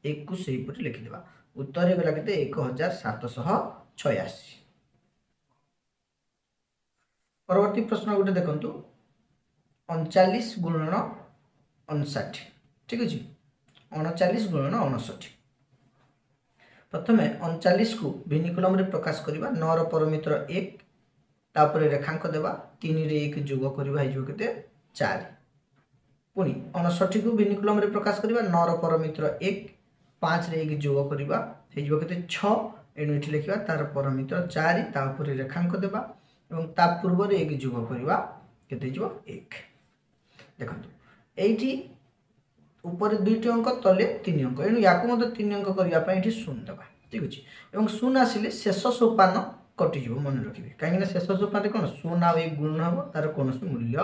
ଏକକୁ ସେହିପରି ଲେଖିଦେବା ଉତ୍ତର ହେଇଗଲା କେତେ ଏକ ହଜାର ସାତଶହ ଛୟାଅଶୀ ପରବର୍ତ୍ତୀ ପ୍ରଶ୍ନ ଗୋଟେ ଦେଖନ୍ତୁ ଅଣଚାଳିଶ ଗୁଣନ ଅଣଷାଠି ଠିକ୍ ଅଛି ଅଣଚାଳିଶ ଗୁଣନ ଅଣଷଠି ପ୍ରଥମେ ଅଣଚାଳିଶକୁ ଭିନିକୁଲମ୍ରେ ପ୍ରକାଶ କରିବା ନଅର ପରମିତ୍ର ଏକ ତାପରେ ରେଖାଙ୍କ ଦେବା ତିନିରେ ଏକ ଯୋଗ କରିବା ହେଇଯିବ କେତେ ଚାରି ପୁଣି ଅଣଷଠିକୁ ଭିନିକୁଲମ୍ରେ ପ୍ରକାଶ କରିବା ନଅର ପରମିତ୍ର ଏକ ପାଞ୍ଚରେ ଏକ ଯୋଗ କରିବା ହେଇଯିବ କେତେ ଛଅ ଏଣୁ ଏଠି ଲେଖିବା ତାର ପରମିତ୍ର ଚାରି ତା ଉପରେ ରେଖାଙ୍କ ଦେବା ଏବଂ ତା ପୂର୍ବରେ ଏକ ଯୋଗ କରିବା କେତେ ହେଇଯିବ ଏକ ଦେଖନ୍ତୁ এইটি উপরে দুইটি অঙ্ক তলে তিন অঙ্ক এণু ইয়াকু মধ্যে তিন অঙ্ক করা এটি শূন্য দেবা ঠিক আছে এবং শূন্য আসলে শেষ সোপান কটিযোগ মনে রাখবে কারণ শেষ সোপানে কোণ শূন্য আর এই গুণ হব তার কোণী মূল্য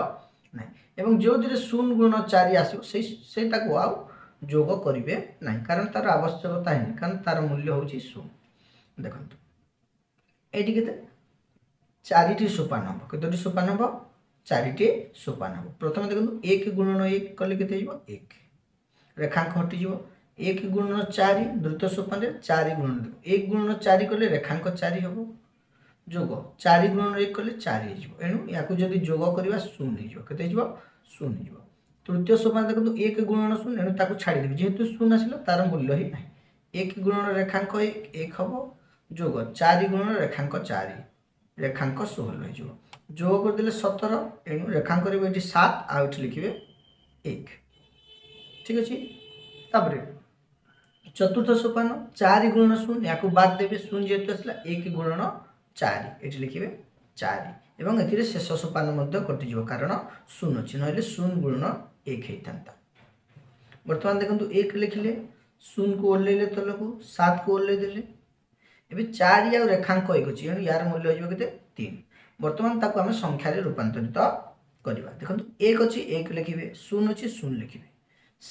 না এবং যে শূন্য গুণ চারি আসব সেই সেইটাকে আউ যোগ করবে না কারণ তার আবশ্যকতা হয়নি কারণ তার মূল্য হচ্ছে শূন্য দেখুন এইটি কেতে চারিটি সোপান হব কতটি সোপান হব চারিটি সোপান হব প্রথমে দেখুন এক গুণন এক কলে কেতে যাব এক রেখাঙ্ক হটিযোগ এক গুণন চারি দ্রুত সোপানে চারি গুণন দেব এক গুণন চারি কলে রেখাঙ্ক চারি হব যোগ চারি গুণন এক কলে চারি হয়ে এণু ইয়াকু যদি যোগ করা শূন্য হয়ে কেতে হয়ে শূন্য হয়ে তৃতীয় সোপান দেখুন এক গুণন শূন্য এণু তাকে ছাড়িদেবি যেহেতু শূন্য আসলে তার মূল্য হি না এক গুণন রেখাঙ্ক এক এক হব যোগ চারি গুণন রেখাঙ্ক চারি রেখাঙ্ক ষোহল হয়ে যোগ করে দিলে সতের এণু রেখাঙ্কর এটি সাত আউটি লিখবে এক ঠিক আছে তাপরে চতুর্থ সোপান চারি গুণন শূন্য ইয়াকে বাদ দেবে শূন্য যেহেতু আসলা এক গুণন চারি এটি লিখবে চারি এবং এতে শেষ সোপান মধ্যে কটিযোগ কারণ শূন্য চিহ্ন হলে শূন্য গুণন এক হয়ে থাকে বর্তমান দেখুন এক লিখলে শূন্যকে ওহ্লাইলে তলকু সাতকে ওহ্লাই দেলে এবার চারি আর রেখাঙ্ক এক অছি ইয়ার মূল্য হয়ে কেতে তিন ବର୍ତ୍ତମାନ ତାକୁ ଆମେ ସଂଖ୍ୟାରେ ରୂପାନ୍ତରିତ କରିବା ଦେଖନ୍ତୁ ଏକ ଅଛି ଏକ ଲେଖିବେ ଶୂନ ଅଛି ଶୂନ ଲେଖିବେ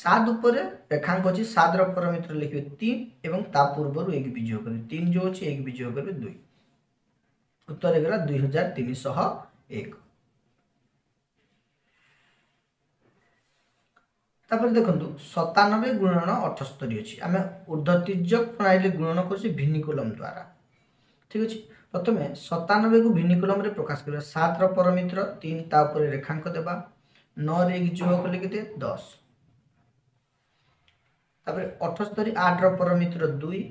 ସାତ ଉପରେ ରେଖାଙ୍କ ଅଛି ସାତର ପର ମିତ୍ର ଲେଖିବେ ତିନି ଏବଂ ତା ପୂର୍ବରୁ ଏକ ବିଜୟ କରିବେ ତିନି ଯେଉଁ ଅଛି ଏକ ବିଜୟ କରିବେ ଦୁଇ ଉତ୍ତର ହେଇଗଲା ଦୁଇ ହଜାର ତିନିଶହ ଏକ ତାପରେ ଦେଖନ୍ତୁ ସତାନବେ ଗୁଣନ ଅଠସ୍ତରୀ ଅଛି ଆମେ ଉର୍ଦ୍ଧ ତିର୍ଯ୍ୟକ ପ୍ରଣାଳୀରେ ଗୁଣନ କରୁଛେ ଭିନିକୁଲମ୍ ଦ୍ୱାରା ଠିକ୍ ଅଛି প্রথমে ସତାନବେକୁ ଭିନିକୁଲମରେ ପ୍ରକାଶ କରିବା ସାତର ପରମିତ୍ର ତିନି ତା ଉପରେ ରେଖାଙ୍କ ଦେବା ନଅରେ ଏକ ଯୁବକ ଲେଖିଦିଏ ଦଶ ତାପରେ ଅଠସ୍ତରୀ ଆଠର ପରମିତ୍ର ଦୁଇ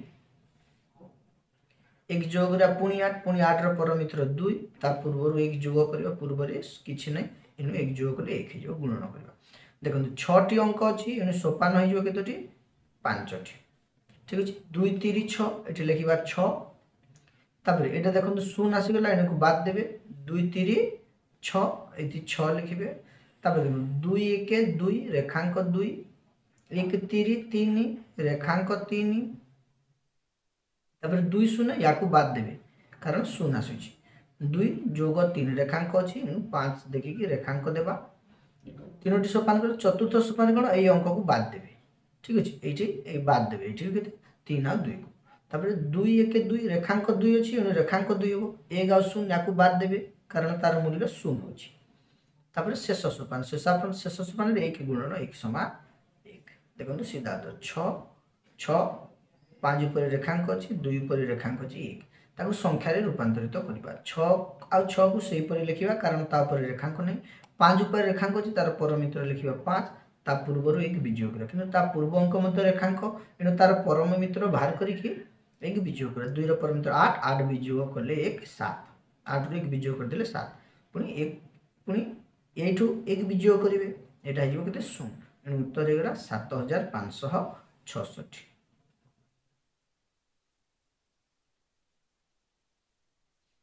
ଏକ ଯୋଗ କରିବା ପୁଣି ଆଠ ପୁଣି ଆଠର ପରମିତ୍ର ଦୁଇ ତା ପୂର୍ବରୁ ଏକ ଯୋଗ କରିବା ପୂର୍ବରେ କିଛି ନାହିଁ ଏଣୁ ଏକ ଯୋଗ କଲେ ଏକ ହେଇଯିବ ଗୁଣନ କରିବା ଦେଖନ୍ତୁ ଛଅଟି ଅଙ୍କ ଅଛି ଏଣୁ ସୋପାନ ହେଇଯିବ କେତୋଟି ପାଞ୍ଚଟି ଠିକ୍ ଅଛି ଦୁଇ ତିରି ଛଅ ଏଠି ଲେଖିବା ଛଅ তারপরে এটা দেখুন তো শূন্য আসি গেলে এটাকে বাদ দেবে দুই তিরি ছ এটি ছ লিখবে তারপরে দেখুন দুই একে দুই রেখাঙ্ক দুই এক তিরি তিন রেখাঙ্ক তিন তারপরে দুই শূন্য ইয়াকু বাদ দেবে কারণ শূন্য আসুছি দুই যোগ তিন রেখাঙ্ক অছি পাঁচ দেখিকি রেখাঙ্ক দেবা তিনোটি সোপান করে চতুর্থ সোপান কোণ এই অঙ্ককে বাদ দেবে ঠিক আছে এইটি এই বাদ দেবে এইটি কেতে তিন আর দুই দুইকে ତାପରେ ଦୁଇ ଏକ ଦୁଇ ରେଖାଙ୍କ ଦୁଇ ଅଛି ଏଣୁ ରେଖାଙ୍କ ଦୁଇ ହେବ ଏକ ଆଉ ଶୂନ ୟାକୁ ବାଦ ଦେବେ କାରଣ ତାର ମୂଲ୍ୟ ଶୂନ ହେଉଛି ତାପରେ ଶେଷ ସୋପାନ ଶେଷ ଶେଷ ସୋପାନରେ ଏକ ଗୁଣନ ଏକ ସମାନ ଏକ ଦେଖନ୍ତୁ ସିଦ୍ଧାନ୍ତ ଛଅ ଛଅ ପାଞ୍ଚ ଉପରେ ରେଖାଙ୍କ ଅଛି ଦୁଇ ଉପରେ ରେଖାଙ୍କ ଅଛି ଏକ ତାକୁ ସଂଖ୍ୟାରେ ରୂପାନ୍ତରିତ କରିବା ଛଅ ଆଉ ଛଅକୁ ସେହିପରି ଲେଖିବା କାରଣ ତା ଉପରେ ରେଖାଙ୍କ ନାହିଁ ପାଞ୍ଚ ଉପରେ ରେଖାଙ୍କ ଅଛି ତାର ପରମିତ୍ର ଲେଖିବା ପାଞ୍ଚ ତା ପୂର୍ବରୁ ଏକ ବିଜୟ କରିବା କିନ୍ତୁ ତା ପୂର୍ବ ଅଙ୍କ ମଧ୍ୟ ରେଖାଙ୍କ ଏଣୁ ତାର ପରମ ମିତ୍ର ବାହାର କରିକି 뱅기 비주고 কৰে 2 ৰ পৰমিতৰ 8 8 বি주고 কৰিলে 1 7 আঠৰিক বি주고 কৰিলে 7 পুনি এক পুনি ইয়াতো এক বি주고 কৰিব এটো আহি গৈ কতে শূন্য আৰু উত্তৰ জাগৰ 7566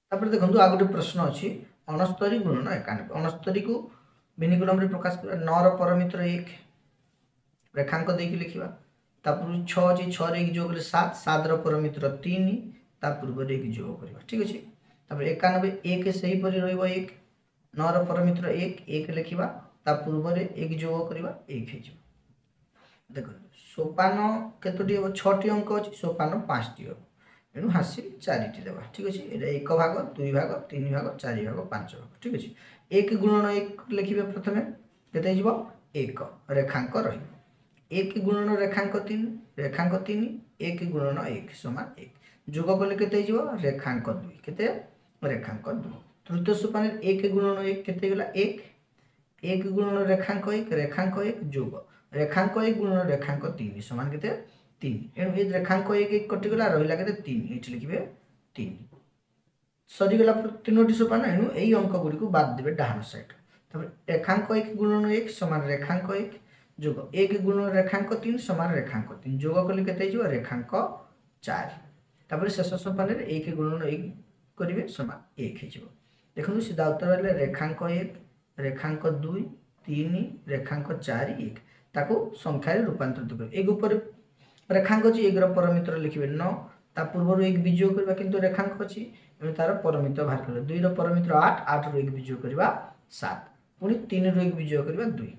তাৰ পাৰত দেখন্ত আগটো প্ৰশ্ন আছে 69 গুণ 91 69 ক ভিনি গুণমৰ প্ৰকাশ নৰ পৰমিতৰ 1 ৰেখাংক দেখি লিখিবা তাপূর্ব ছ অছি ছরে এক যোগ কলে সাত সাতর পরমিত্র তিন তা পূর্বরে এক যোগ করা ঠিক আছে তাপরে একানব্বই এক সেইপরি রহব এক নর পরমিত্র এক এক লেখা তা পূর্বরে এক যোগ করা এক হয়ে যাব দেখ সোপান কতটি হব ছটি অঙ্ক অছি সোপান পাঁচটি হব এণু হাসি চারিটি দেবা ঠিক আছে এটা এক ভাগ দুই ভাগ তিন ভাগ চারি ভাগ পাঁচ ভাগ ঠিক আছে এক গুণন এক লিখবে প্রথমে কেতে যাব এক রেখাঙ্ক রহব ଏକ ଗୁଣନ ରେଖାଙ୍କ ତିନି ରେଖାଙ୍କ ତିନି ଏକ ଗୁଣନ ଏକ ସମାନ ଏକ যোগ কলে কেতে হয়ে যাব রেখাঙ্ক দুই কেতে রেখাঙ্ক দুই তৃতীয় সোপানের এক গুণন এক কেতে গেল এক এক গুণন রেখাঙ্ক এক রেখাঙ্ক এক যোগ রেখাঙ্ক এক গুণন রেখাঙ্ক তিন সমান কেতে তিন এণু এই রেখাঙ্ক এক এক কটিগলা রহিলা কেতে তিন এটি লিখবে তিন সরিগলা তিনোটি সোপান এণু এই অঙ্কগুড়ি বাদ দেবে ডাহাণ সাইড তারপরে রেখাঙ্ক এক গুণন এক সমান রেখাঙ্ক এক যোগ 1 গুণণ রেখাঙ্ক 3 সমান রেখাঙ্ক 3 যোগ কলি কেটে যো রেখাঙ্ক 4 তারপর शेष দশমিকের 1 গুণণ এক করিবে সমান 1 হিজো দেখো সি দ উত্তর রেখাঙ্ক 1 রেখাঙ্ক 2 3 রেখাঙ্ক 4 1 তা কো সংখ্যা রূপান্তর হবো এক উপরে রেখাঙ্ক চি 1 এর পরমিত লিখবে 9 তা পূর্বৰ 1 বিজো কৰিব কিন্তু রেখাঙ্ক চি এ তার পরমিত ভৰ কৰে 2 ৰ পরমিত 8 8 ৰ 1 বিজো কৰিব 7 পুনৰ 3 ৰ 1 বিজো কৰিব 2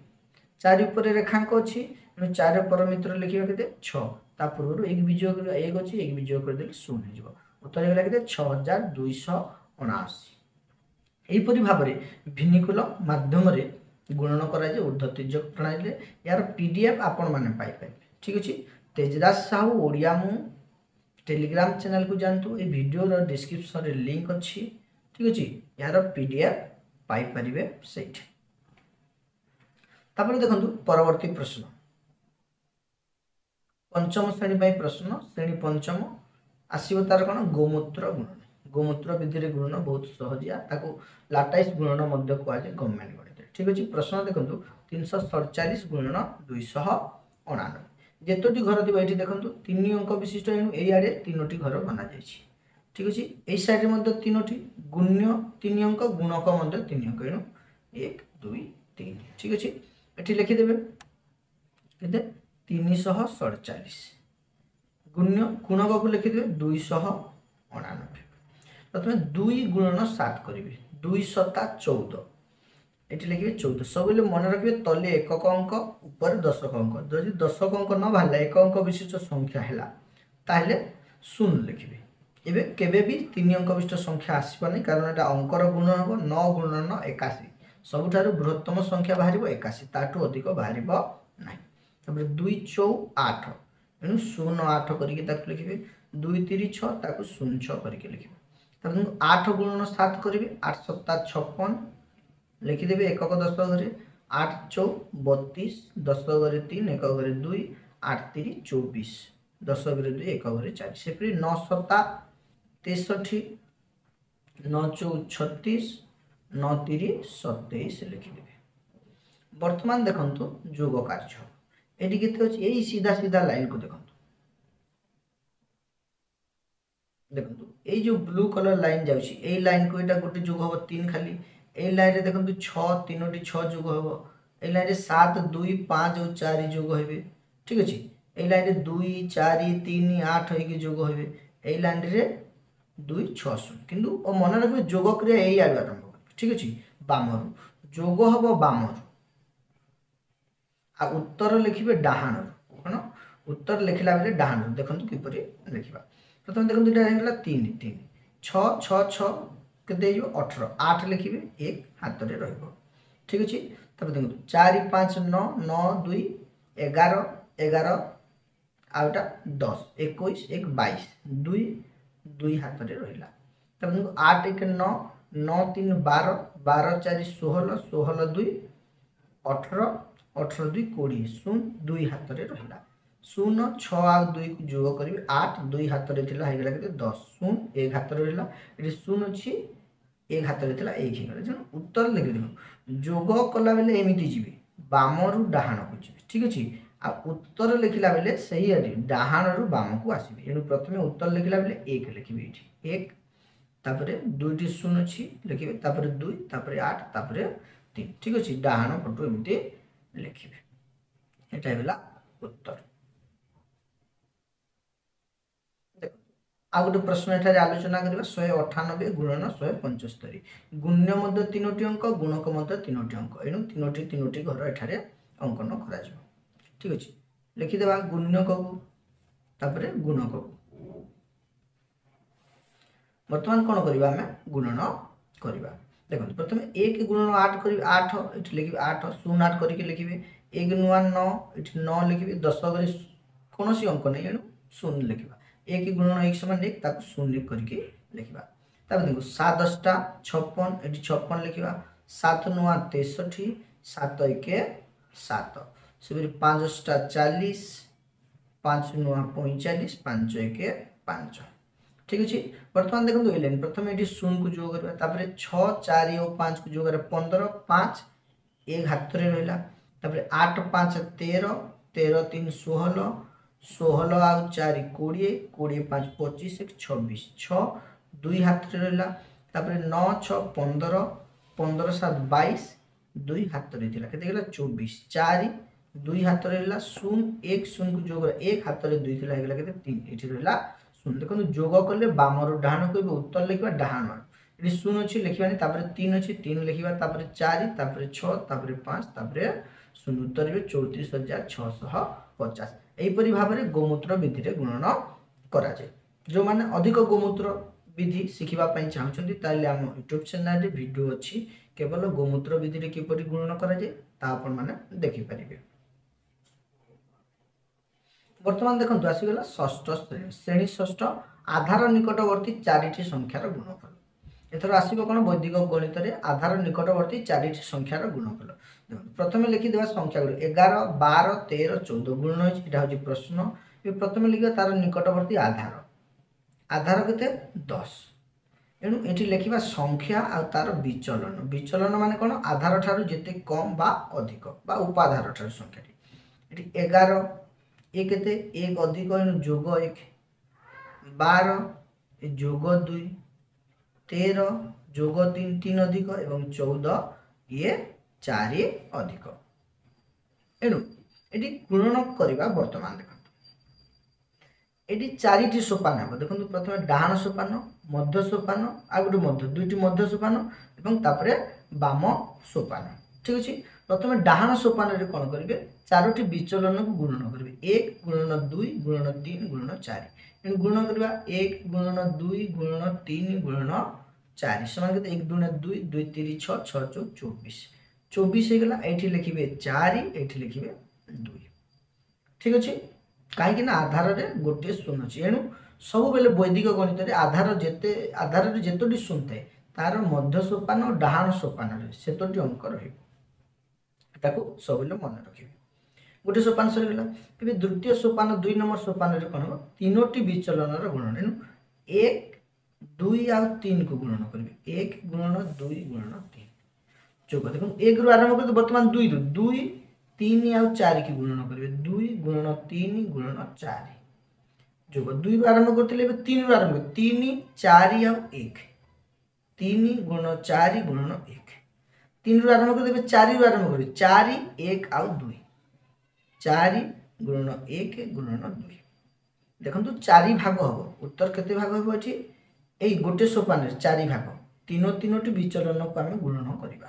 ଚାରି ଉପରେ ରେଖାଙ୍କ ଅଛି ଏଣୁ ଚାରିର ପରମିତ୍ର ଲେଖିବା କେତେ ଛଅ ତା ପୂର୍ବରୁ ଏକ ବିଜୟ ଏକ ଅଛି ଏକ ବିଜୟ କରିଦେଲେ ଶୂନ ହେଇଯିବ ଉତ୍ତର ହେଇଗଲା କେତେ ଛଅ ହଜାର ଦୁଇଶହ ଅଣାଅଶୀ ଏହିପରି ଭାବରେ ଭିନିକୁଲ ମାଧ୍ୟମରେ ଗୁଣନ କରାଯାଏ ଉର୍ଦ୍ଧ ତିର୍ଯ୍ୟକ ପ୍ରଣାଳୀରେ ଏହାର ପି ଡି ଏଫ୍ ଆପଣମାନେ ପାଇପାରିବେ ଠିକ୍ ଅଛି ତେଜରାଜ ସାହୁ ଓଡ଼ିଆ ମୁଁ ଟେଲିଗ୍ରାମ ଚ୍ୟାନେଲକୁ ଯାଆନ୍ତୁ ଏ ଭିଡ଼ିଓର ଡିସ୍କ୍ରିପ୍ସନରେ ଲିଙ୍କ ଅଛି ଠିକ୍ ଅଛି ଏହାର ପି ଡି ଏଫ୍ ପାଇପାରିବେ ସେଇଠି তাপরে দেখুন পরবর্তী প্রশ্ন পঞ্চম শ্রেণী প্রশ্ন শ্রেণী পঞ্চম আসব তার কোণ গোমূত্র গুণন গোমূত্র বিধিরে গুণন বহুত সহজিয়া তাকে লাটাইস গুণন মধ্যে কুয়াযায় গভর্নমেন্ট গণিত ঠিক আছে প্রশ্ন দেখুন তিনশো সড়চাশ গুণন দুইশহ অনানবে যেতোটি ঘর থাকবে এটি দেখুন তিন অঙ্ক বিশিষ্ট এণু এই আড়ে তিনোটি ঘর বনা যাই ঠিক আছে এই সাইডে মধ্যে তিনোটি গুণ্য তিন অঙ্ক গুণক মধ্যে তিন অঙ্ক এণু এক দুই তিন ঠিক আছে এটি লিখে দেবে কেতে তিনশহ সড়চাশ গুণ্য গুণককে লিখে দেবে দুইশহ অনানব্বই প্রথমে দুই গুণন সাত করবে দুই শতা চৌদ এটি লিখবে চৌদ সবুলে মনে রাখবে তলে একক অঙ্ক উপরে দশক অঙ্ক যদি দশক অঙ্ক ন বাহারা এক অঙ্ক বিশিষ্ট সংখ্যা হেলা তাহলে শূন্য লিখবে এবে কেবে বি তিন অঙ্ক বিশিষ্ট সংখ্যা আসবে না কারণ এটা অঙ্কর গুণ হব ন গুণন একাশি ସବୁଠାରୁ ବୃହତ୍ତମ ସଂଖ୍ୟା ବାହାରିବ ଏକାଅଶୀ ତାଠୁ ଅଧିକ ବାହାରିବ ନାହିଁ ତାପରେ ଦୁଇ ଚଉ ଆଠ ଏଣୁ ଶୂନ ଆଠ କରିକି ତାକୁ ଲେଖିବେ ଦୁଇ ତିରି ଛଅ ତାକୁ ଶୂନ ଛଅ କରିକି ଲେଖିବେ ତାପରେ ଆଠ ଗୁଣନ ସାତ କରିବେ ଆଠ ସପ୍ତାହ ଛପନ ଲେଖିଦେବେ ଏକକ ଦଶ ଘରେ ଆଠ ଚଉ ବତିଶ ଦଶ ଘରେ ତିନି ଏକ ଘରେ ଦୁଇ ଆଠ ତିରି ଚବିଶ ଦଶ ଘରେ ଦୁଇ ଏକ ଘରେ ଚାରି ସେପରି ନଅ ସତା ତେଷଠି ନଅ ଚଉ ଛତିଶ নয় তিরিশ সতেইশ লিখিদেবে বর্তমান দেখন্তু যোগ কার্য এটি কেতে হচ্ছে এই সিধা সিধা লাইনকু দেখন্তু দেখন্তু এই যে ব্লু কলর লাইন যাচ্ছে এই লাইনকু এটা গোটে যোগ হব তিন খালি এই লাইনে দেখন্তু ছ তিনোটি ছ যোগ হব এই লাইনে সাত দুই পাঁচ ও চারি যোগ হবে ঠিক আছে এই লাইনে দুই চারি তিন আট হয়ে যোগ হবে এই লাইনটিরে দুই ছ শূন্য কিন্তু ও মনে রাখবে যোগ ক্রিয়া এই আলু আরম্ভ ঠিক ଅଛି ବାମରୁ ଯୋଗ ହେବ ବାମରୁ ଆଉ ଉତ୍ତର ଲେଖିବେ ଡାହାଣରୁ କ'ଣ ଉତ୍ତର ଲେଖିଲା ବେଳେ ଡାହାଣରୁ ଦେଖନ୍ତୁ କିପରି ଲେଖିବା ପ୍ରଥମେ ଦେଖନ୍ତୁ ଏଇଟା ହେଇଗଲା ତିନି ତିନି ଛଅ ଛଅ ଛଅ କେତେ ହେଇଯିବ ଅଠର ଆଠ ଲେଖିବେ ଏକ ହାତରେ ରହିବ ଠିକ୍ ଅଛି ତାପରେ ଦେଖନ୍ତୁ ଚାରି ପାଞ୍ଚ ନଅ ନଅ ଦୁଇ ଏଗାର ଏଗାର ଆଉ ଏଇଟା ଦଶ ଏକୋଇଶ ଏକ ବାଇଶ ଦୁଇ ଦୁଇ ହାତରେ ରହିଲା ତାପରେ ଦେଖନ୍ତୁ ଆଠ ଏକ ନଅ নয় তিন বারো বারো চারি ষোহল ষোহল দুই অঠর অঠর দুই কোড়িয়ে শূন্য দুই হাতরে রহিলা শূন্য ছ আর দুই যোগ করবি আট দুই হাতরে লা হয়ে কেতে দশ শূন্য এক হাতরে রহিলা এটি শূন্য অছি এক হাতরে লা এক হয়ে তেমন উত্তর লিখে দেব যোগ কলা বেলে এমিতি যাবে বামরু ডাহাণকু যাবে ঠিক আছে আর উত্তর লিখিলা বেলে সেই ডাহাণরু বামকু আসবে এণু প্রথমে উত্তর লিখিলা বেলে এক লিখবি এটি এক ତାପରେ ଦୁଇଟି ଶୂନ ଅଛି ଲେଖିବେ ତାପରେ ଦୁଇ ତାପରେ ଆଠ ତାପରେ ତିନି ଠିକ୍ ଅଛି ଡାହାଣ ପଟୁ ଏମିତି ଲେଖିବେ ଏଇଟା ହେଲା ଉତ୍ତର ଆଉ ଗୋଟେ ପ୍ରଶ୍ନ ଏଠାରେ ଆଲୋଚନା କରିବା ଶହେ ଅଠାନବେ ଗୁଣନ ଶହେ ପଞ୍ଚସ୍ତରୀ ଗୁଣ୍ୟ ମଧ୍ୟ ତିନୋଟି ଅଙ୍କ ଗୁଣକ ମଧ୍ୟ ତିନୋଟି ଅଙ୍କ ଏଣୁ ତିନୋଟି ତିନୋଟି ଘର ଏଠାରେ ଅଙ୍କନ କରାଯିବ ଠିକ୍ ଅଛି ଲେଖିଦେବା ଗୁଣ୍ୟକକୁ ତାପରେ ଗୁଣକକୁ ବର୍ତ୍ତମାନ କ'ଣ କରିବା ଆମେ ଗୁଣନ କରିବା ଦେଖନ୍ତୁ ପ୍ରଥମେ ଏକ ଗୁଣନ ଆଠ କରିବେ ଆଠ ଏଠି ଲେଖିବେ ଆଠ ଶୂନ ଆଠ କରିକି ଲେଖିବେ ଏକ ନୂଆ ନଅ ଏଠି ନଅ ଲେଖିବେ ଦଶ କରି କୌଣସି ଅଙ୍କ ନାହିଁ ଏଣୁ ଶୂନ ଲେଖିବା ଏକ ଗୁଣନ ଏକ ସମାନ ଏକ ତାକୁ ଶୂନ କରିକି ଲେଖିବା ତାପରେ ଦେଖନ୍ତୁ ସାତ ଦଶଟା ଛପନ ଏଠି ଛପନ ଲେଖିବା ସାତ ନୂଆ ତେଷଠି ସାତ ଏକ ସାତ ସେପରି ପାଞ୍ଚ ଦଶଟା ଚାଳିଶ ପାଞ୍ଚ ନୂଆ ପଇଁଚାଳିଶ ପାଞ୍ଚ ଏକ ପାଞ୍ଚ ଠିକ୍ ଅଛି ବର୍ତ୍ତମାନ ଦେଖନ୍ତୁ ଏଲେନ୍ ପ୍ରଥମେ ଏଠି ଶୂନକୁ ଯୋଗ କରିବା ତାପରେ ଛଅ ଚାରି ଓ ପାଞ୍ଚକୁ ଯୋଗ କରିବା ପନ୍ଦର ପାଞ୍ଚ ଏ ହାତରେ ରହିଲା ତାପରେ ଆଠ ପାଞ୍ଚ ତେର ତେର ତିନି ଷୋହଳ ଷୋହଳ ଆଉ ଚାରି କୋଡ଼ିଏ କୋଡ଼ିଏ ପାଞ୍ଚ ପଚିଶ ଏଠି ଛବିଶ ଛଅ ଦୁଇ ହାତରେ ରହିଲା ତାପରେ ନଅ ଛଅ ପନ୍ଦର ପନ୍ଦର ସାତ ବାଇଶ ଦୁଇ ହାତରେ ଥିଲା କେତେ ହେଲା ଚବିଶ ଚାରି ଦୁଇ ହାତରେ ରହିଲା ଶୂନ ଏକ ଶୂନକୁ ଯୋଗ କରା ଏକ ହାତରେ ଦୁଇ ଥିଲା ହେଇଗଲା କେତେ ତିନି ଏଠି ରହିଲା ଶୂନ ଦେଖନ୍ତୁ ଯୋଗ କଲେ ବାମରୁ ଡାହାଣ କହିବ ଉତ୍ତର ଲେଖିବା ଡାହାଣ ଏଠି ଶୂନ ଅଛି ଲେଖିବାନି ତାପରେ ତିନି ଅଛି ତିନି ଲେଖିବା ତାପରେ ଚାରି ତାପରେ ଛଅ ତାପରେ ପାଞ୍ଚ ତାପରେ ଶୂନ ଉତ୍ତର ହେବେ ଚଉତିରିଶ ହଜାର ଛଅଶହ ପଚାଶ ଏହିପରି ଭାବରେ ଗୋମୂତ୍ର ବିଧିରେ ଗୁଣନ କରାଯାଏ ଯେଉଁମାନେ ଅଧିକ ଗୋମୂତ୍ର ବିଧି ଶିଖିବା ପାଇଁ ଚାହୁଁଛନ୍ତି ତାହେଲେ ଆମ ୟୁଟ୍ୟୁବ୍ ଚ୍ୟାନେଲ୍ରେ ଭିଡ଼ିଓ ଅଛି କେବଳ ଗୋମୂତ୍ର ବିଧିରେ କିପରି ଗୁଣନ କରାଯାଏ ତାହା ଆପଣମାନେ ଦେଖିପାରିବେ বর্তমান দেখুন আসিগলা ষষ্ঠ শ্রেণী শ্রেণী ষষ্ঠ আধার নিকটবর্তী চারিটি সংখ্যার গুণফল এথর আসব কোণ বৈদিক গণিতরে আধার নিকটবর্তী চারিটি সংখ্যার গুণফল প্রথমে লিখিদেবা সংখ্যাগুলো এগার বার তের চৌদ গুণ রয়েছে এটা হচ্ছে প্রশ্ন এবার প্রথমে লিখিবা তার নিকটবর্তী আধার আধার কেতে দশ এণু এটি লিখিবা সংখ্যা আর তার বিচলন বিচলন মানে কোণ আধার ঠার যেতে কম বা অধিক বা উপাধার ঠার সংখ্যাটি এটি এগার ଏ କେତେ ଏକ ଅଧିକ ଯୋଗ ଏକ ବାର ଯୋଗ ଦୁଇ ତେର যোগ তিন তিন অধিক এবং চৌদ ইয়ে চারি অধিক এণু এটি পূরণ করা বর্তমান দেখ এটি চারিটি সোপান হব দেখুন প্রথমে ডাহাণ সোপান মধ্য সোপান আর গোটে মধ্য দুইটি মধ্য সোপান এবং তাপরে বাম সোপান ঠিক আছে প্রথমে ডাহাণ সোপানরে କ'ଣ କରିବେ ଚାରୋଟି ବିଚଳନକୁ ଗୁଣନ କରିବେ ଏକ ଗୁଣନ ଦୁଇ ଗୁଣନ ତିନି ଗୁଣନ ଚାରି ଏଣୁ ଗୁଣନ କରିବା ଏକ ଗୁଣନ ଦୁଇ ଗୁଣନ ତିନି ଗୁଣନ ଚାରି ସେମାନେ କେତେ ଏକ ଦୁଣ ଦୁଇ ଦୁଇ ତିରି ଛଅ ଛଅ ଚଉ ଚବିଶ ଚବିଶ ହେଇଗଲା ଏଇଠି ଲେଖିବେ ଚାରି ଏଇଠି ଲେଖିବେ ଦୁଇ ଠିକ୍ ଅଛି କାହିଁକି ନା ଆଧାରରେ ଗୋଟିଏ ଶୂନ ଅଛି ଏଣୁ ସବୁବେଳେ ବୈଦିକ ଗଣିତରେ ଆଧାର ଯେତେ ଆଧାରରେ ଯେତୋଟି ଶୂନ ଥାଏ ତାର ମଧ୍ୟ ସୋପାନ ଓ ଡାହାଣ ସୋପାନରେ ସେତୋଟି ଅଙ୍କ ରହିବ ତାକୁ ସବୁଦିନ ମନେ ରଖିବେ ଗୋଟେ ସୋପାନ ସରିଗଲା ଏବେ ଦ୍ୱିତୀୟ ସୋପାନ ଦୁଇ ନମ୍ବର ସୋପାନରେ କ'ଣ ହେବ ତିନୋଟି ବିଚଳନର ଗୁଣନ ଏଣୁ ଏକ ଦୁଇ ଆଉ ତିନିକୁ ଗୁଣନ କରିବେ ଏକ ଗୁଣନ ଦୁଇ ଗୁଣନ ତିନି ଯୋଗ ଦେଖନ୍ତୁ ଏକରୁ ଆରମ୍ଭ କରିବେ ବର୍ତ୍ତମାନ ଦୁଇରୁ ଦୁଇ ତିନି ଆଉ ଚାରିକି ଗୁଣନ କରିବେ ଦୁଇ ଗୁଣନ ତିନି ଗୁଣନ ଚାରି যোগ দুইরু আরম্ভ করলে এবার তিনরু আরম্ভ ତିନି ଚାରି ଆଉ ଏକ ତିନି ଗୁଣ ଚାରି গুণন ଏକ ତିନିରୁ ଆରମ୍ଭ କରିଦେବେ ଚାରିରୁ ଆରମ୍ଭ କରିବେ ଚାରି ଏକ ଆଉ ଦୁଇ ଚାରି ଗୁଣନ ଏକ ଗୁଣନ ଦୁଇ ଦେଖନ୍ତୁ ଚାରି ଭାଗ ହେବ ଉତ୍ତର କେତେ ଭାଗ ହେବ ଏଠି ଏଇ ଗୋଟେ ସୋପାନରେ ଚାରି ଭାଗ ତିନ ତିନୋଟି ବିଚଳନକୁ ଆମେ ଗୁଣନ କରିବା